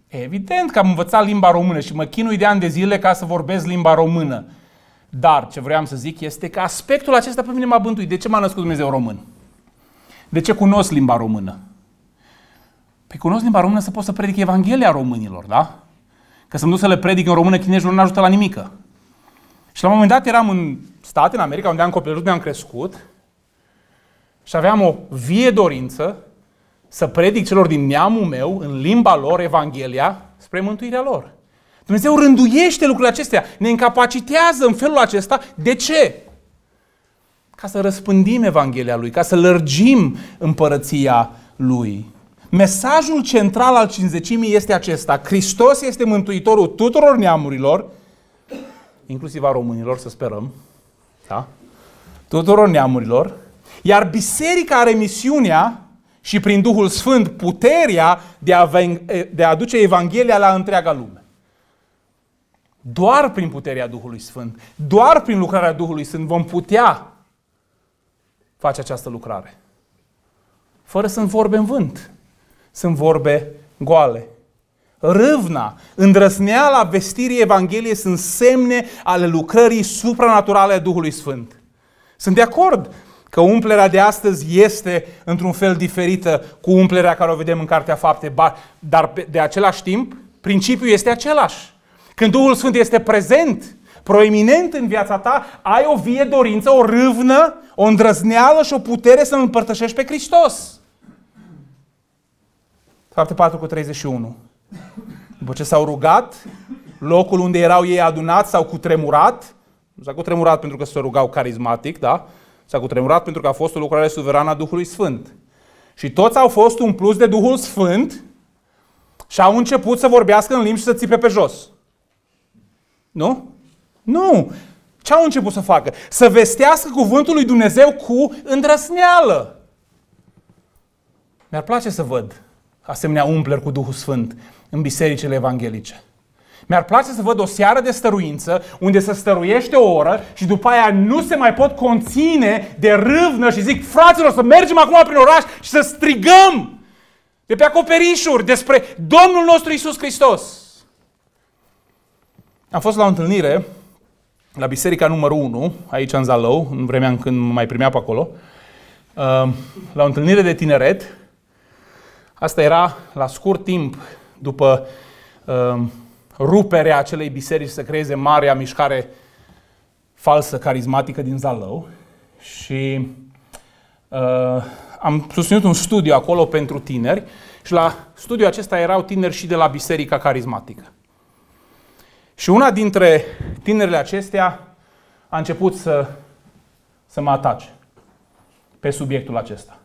Evident că am învățat limba română și mă chinui de ani de zile ca să vorbesc limba română. Dar ce vreau să zic este că aspectul acesta pe mine m-a bântuit. De ce m-a născut Dumnezeu român? De ce cunosc limba română? Păi cunosc limba română să pot să predic Evanghelia românilor, da? Că să-mi duc să le predic în română chinezilor nu ajută la nimică. Și la un moment dat eram în state, în America, unde am copilărit, unde am crescut și aveam o vie dorință să predic celor din neamul meu, în limba lor, Evanghelia, spre mântuirea lor. Dumnezeu rânduiește lucrurile acestea, ne incapacitează în felul acesta. De ce? Ca să răspândim Evanghelia Lui, ca să lărgim împărăția Lui. Mesajul central al cinzecimii este acesta. Hristos este mântuitorul tuturor neamurilor, inclusiv a românilor, să sperăm, da? tuturor neamurilor, iar biserica are misiunea și prin Duhul Sfânt puterea de a, de a aduce Evanghelia la întreaga lume. Doar prin puterea Duhului Sfânt, doar prin lucrarea Duhului Sfânt vom putea face această lucrare. Fără sunt vorbe în vânt, sunt vorbe goale. Râvna, îndrăsneala vestirii Evangheliei sunt semne ale lucrării supranaturale a Duhului Sfânt. Sunt de acord că umplerea de astăzi este într-un fel diferită cu umplerea care o vedem în Cartea Fapte, dar de același timp, principiul este același. Când Duhul Sfânt este prezent, proeminent în viața ta, ai o vie dorință, o râvnă, o îndrăzneală și o putere să împărtășești pe Hristos. Fapte 4 cu 31. După ce s-au rugat, locul unde erau ei adunați s-au cutremurat, nu s-a cutremurat pentru că se rugau carismatic, da? S-a cutremurat pentru că a fost o lucrare suverană a Duhului Sfânt. Și toți au fost un plus de Duhul Sfânt și au început să vorbească în limbi și să țipe pe jos. Nu? Nu! Ce au început să facă? Să vestească cuvântul lui Dumnezeu cu îndrăsneală. Mi-ar place să văd asemenea umpleri cu Duhul Sfânt în bisericile evanghelice. Mi-ar place să văd o seară de stăruință unde se stăruiește o oră și după aia nu se mai pot conține de râvnă și zic, fraților, să mergem acum prin oraș și să strigăm de pe acoperișuri despre Domnul nostru Isus Hristos. Am fost la o întâlnire la biserica numărul 1, aici în Zalău, în vremea când mai primea pe acolo, uh, la o întâlnire de tineret. Asta era la scurt timp după uh, ruperea acelei biserici să creeze marea mișcare falsă carismatică din Zalău și uh, am susținut un studiu acolo pentru tineri și la studiul acesta erau tineri și de la biserica carismatică. Și una dintre tinerile acestea a început să, să mă atace pe subiectul acesta.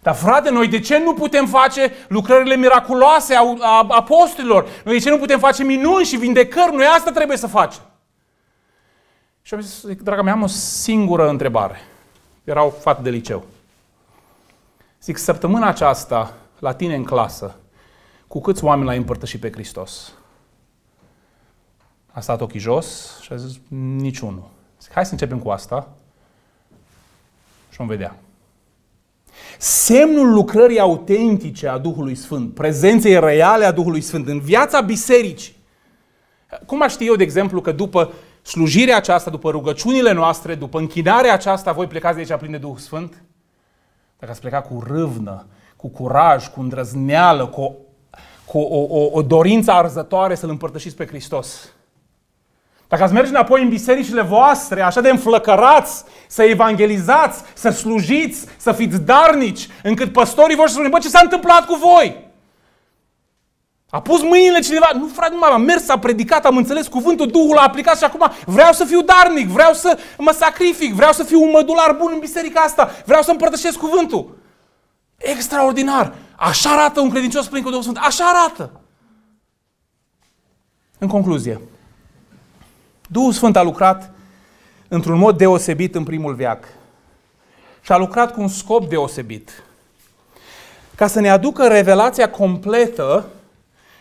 Dar frate, noi de ce nu putem face lucrările miraculoase a, a apostolilor? Noi de ce nu putem face minuni și vindecări? Noi asta trebuie să facem. Și am zis, draga mea, am o singură întrebare. Era o fată de liceu. Zic, săptămâna aceasta, la tine în clasă, cu câți oameni l-ai împărtășit pe Hristos? A stat ochii jos și a zis, niciunul. Zic, hai să începem cu asta și vom vedea. Semnul lucrării autentice a Duhului Sfânt, prezenței reale a Duhului Sfânt în viața bisericii. Cum aș ști eu, de exemplu, că după slujirea aceasta, după rugăciunile noastre, după închinarea aceasta, voi plecați de aici plin de Duhul Sfânt? Dacă ați plecat cu râvnă, cu curaj, cu îndrăzneală, cu, cu o, o, o dorință arzătoare să-L împărtășiți pe Hristos. Dacă ați merge înapoi în bisericile voastre, așa de înflăcărați, să evangelizați, să slujiți, să fiți darnici, încât păstorii voștri spun, bă, ce s-a întâmplat cu voi? A pus mâinile cineva, nu frate, nu am mers, a predicat, am înțeles cuvântul, Duhul a aplicat și acum vreau să fiu darnic, vreau să mă sacrific, vreau să fiu un mădular bun în biserica asta, vreau să împărtășesc cuvântul. Extraordinar! Așa arată un credincios plin cu Duhul Sfânt, așa arată! În concluzie, Duhul Sfânt a lucrat într-un mod deosebit în primul veac și a lucrat cu un scop deosebit. Ca să ne aducă revelația completă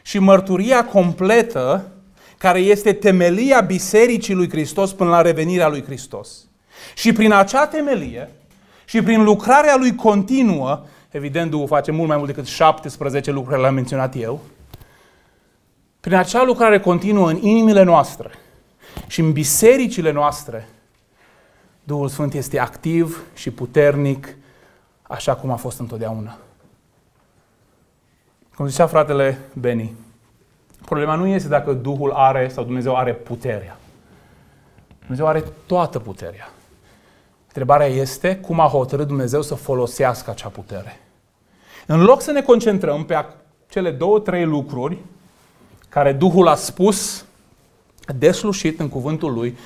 și mărturia completă care este temelia Bisericii lui Hristos până la revenirea lui Hristos. Și prin acea temelie și prin lucrarea lui continuă, evident Duhul face mult mai mult decât 17 lucruri le-am menționat eu, prin acea lucrare continuă în inimile noastre și în bisericile noastre, Duhul Sfânt este activ și puternic, așa cum a fost întotdeauna. Cum zicea fratele Beni, problema nu este dacă Duhul are sau Dumnezeu are puterea. Dumnezeu are toată puterea. Întrebarea este cum a hotărât Dumnezeu să folosească acea putere. În loc să ne concentrăm pe cele două, trei lucruri care Duhul a spus deslușit în cuvântul Lui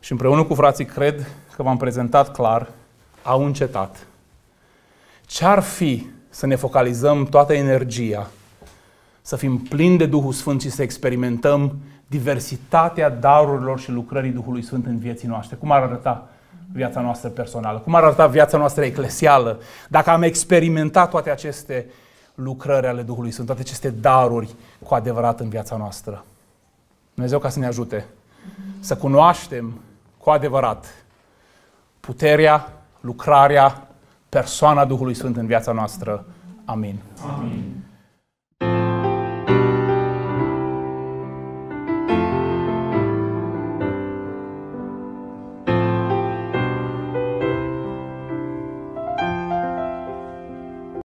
și împreună cu frații cred că v-am prezentat clar, au încetat. Ce-ar fi să ne focalizăm toată energia, să fim plini de Duhul Sfânt și să experimentăm diversitatea darurilor și lucrării Duhului Sfânt în vieții noastre. Cum ar arăta viața noastră personală? Cum ar arăta viața noastră eclesială? Dacă am experimentat toate aceste lucrări ale Duhului Sfânt, toate aceste daruri cu adevărat în viața noastră. Dumnezeu ca să ne ajute să cunoaștem cu adevărat puterea, lucrarea, persoana Duhului Sfânt în viața noastră. Amin. Amin.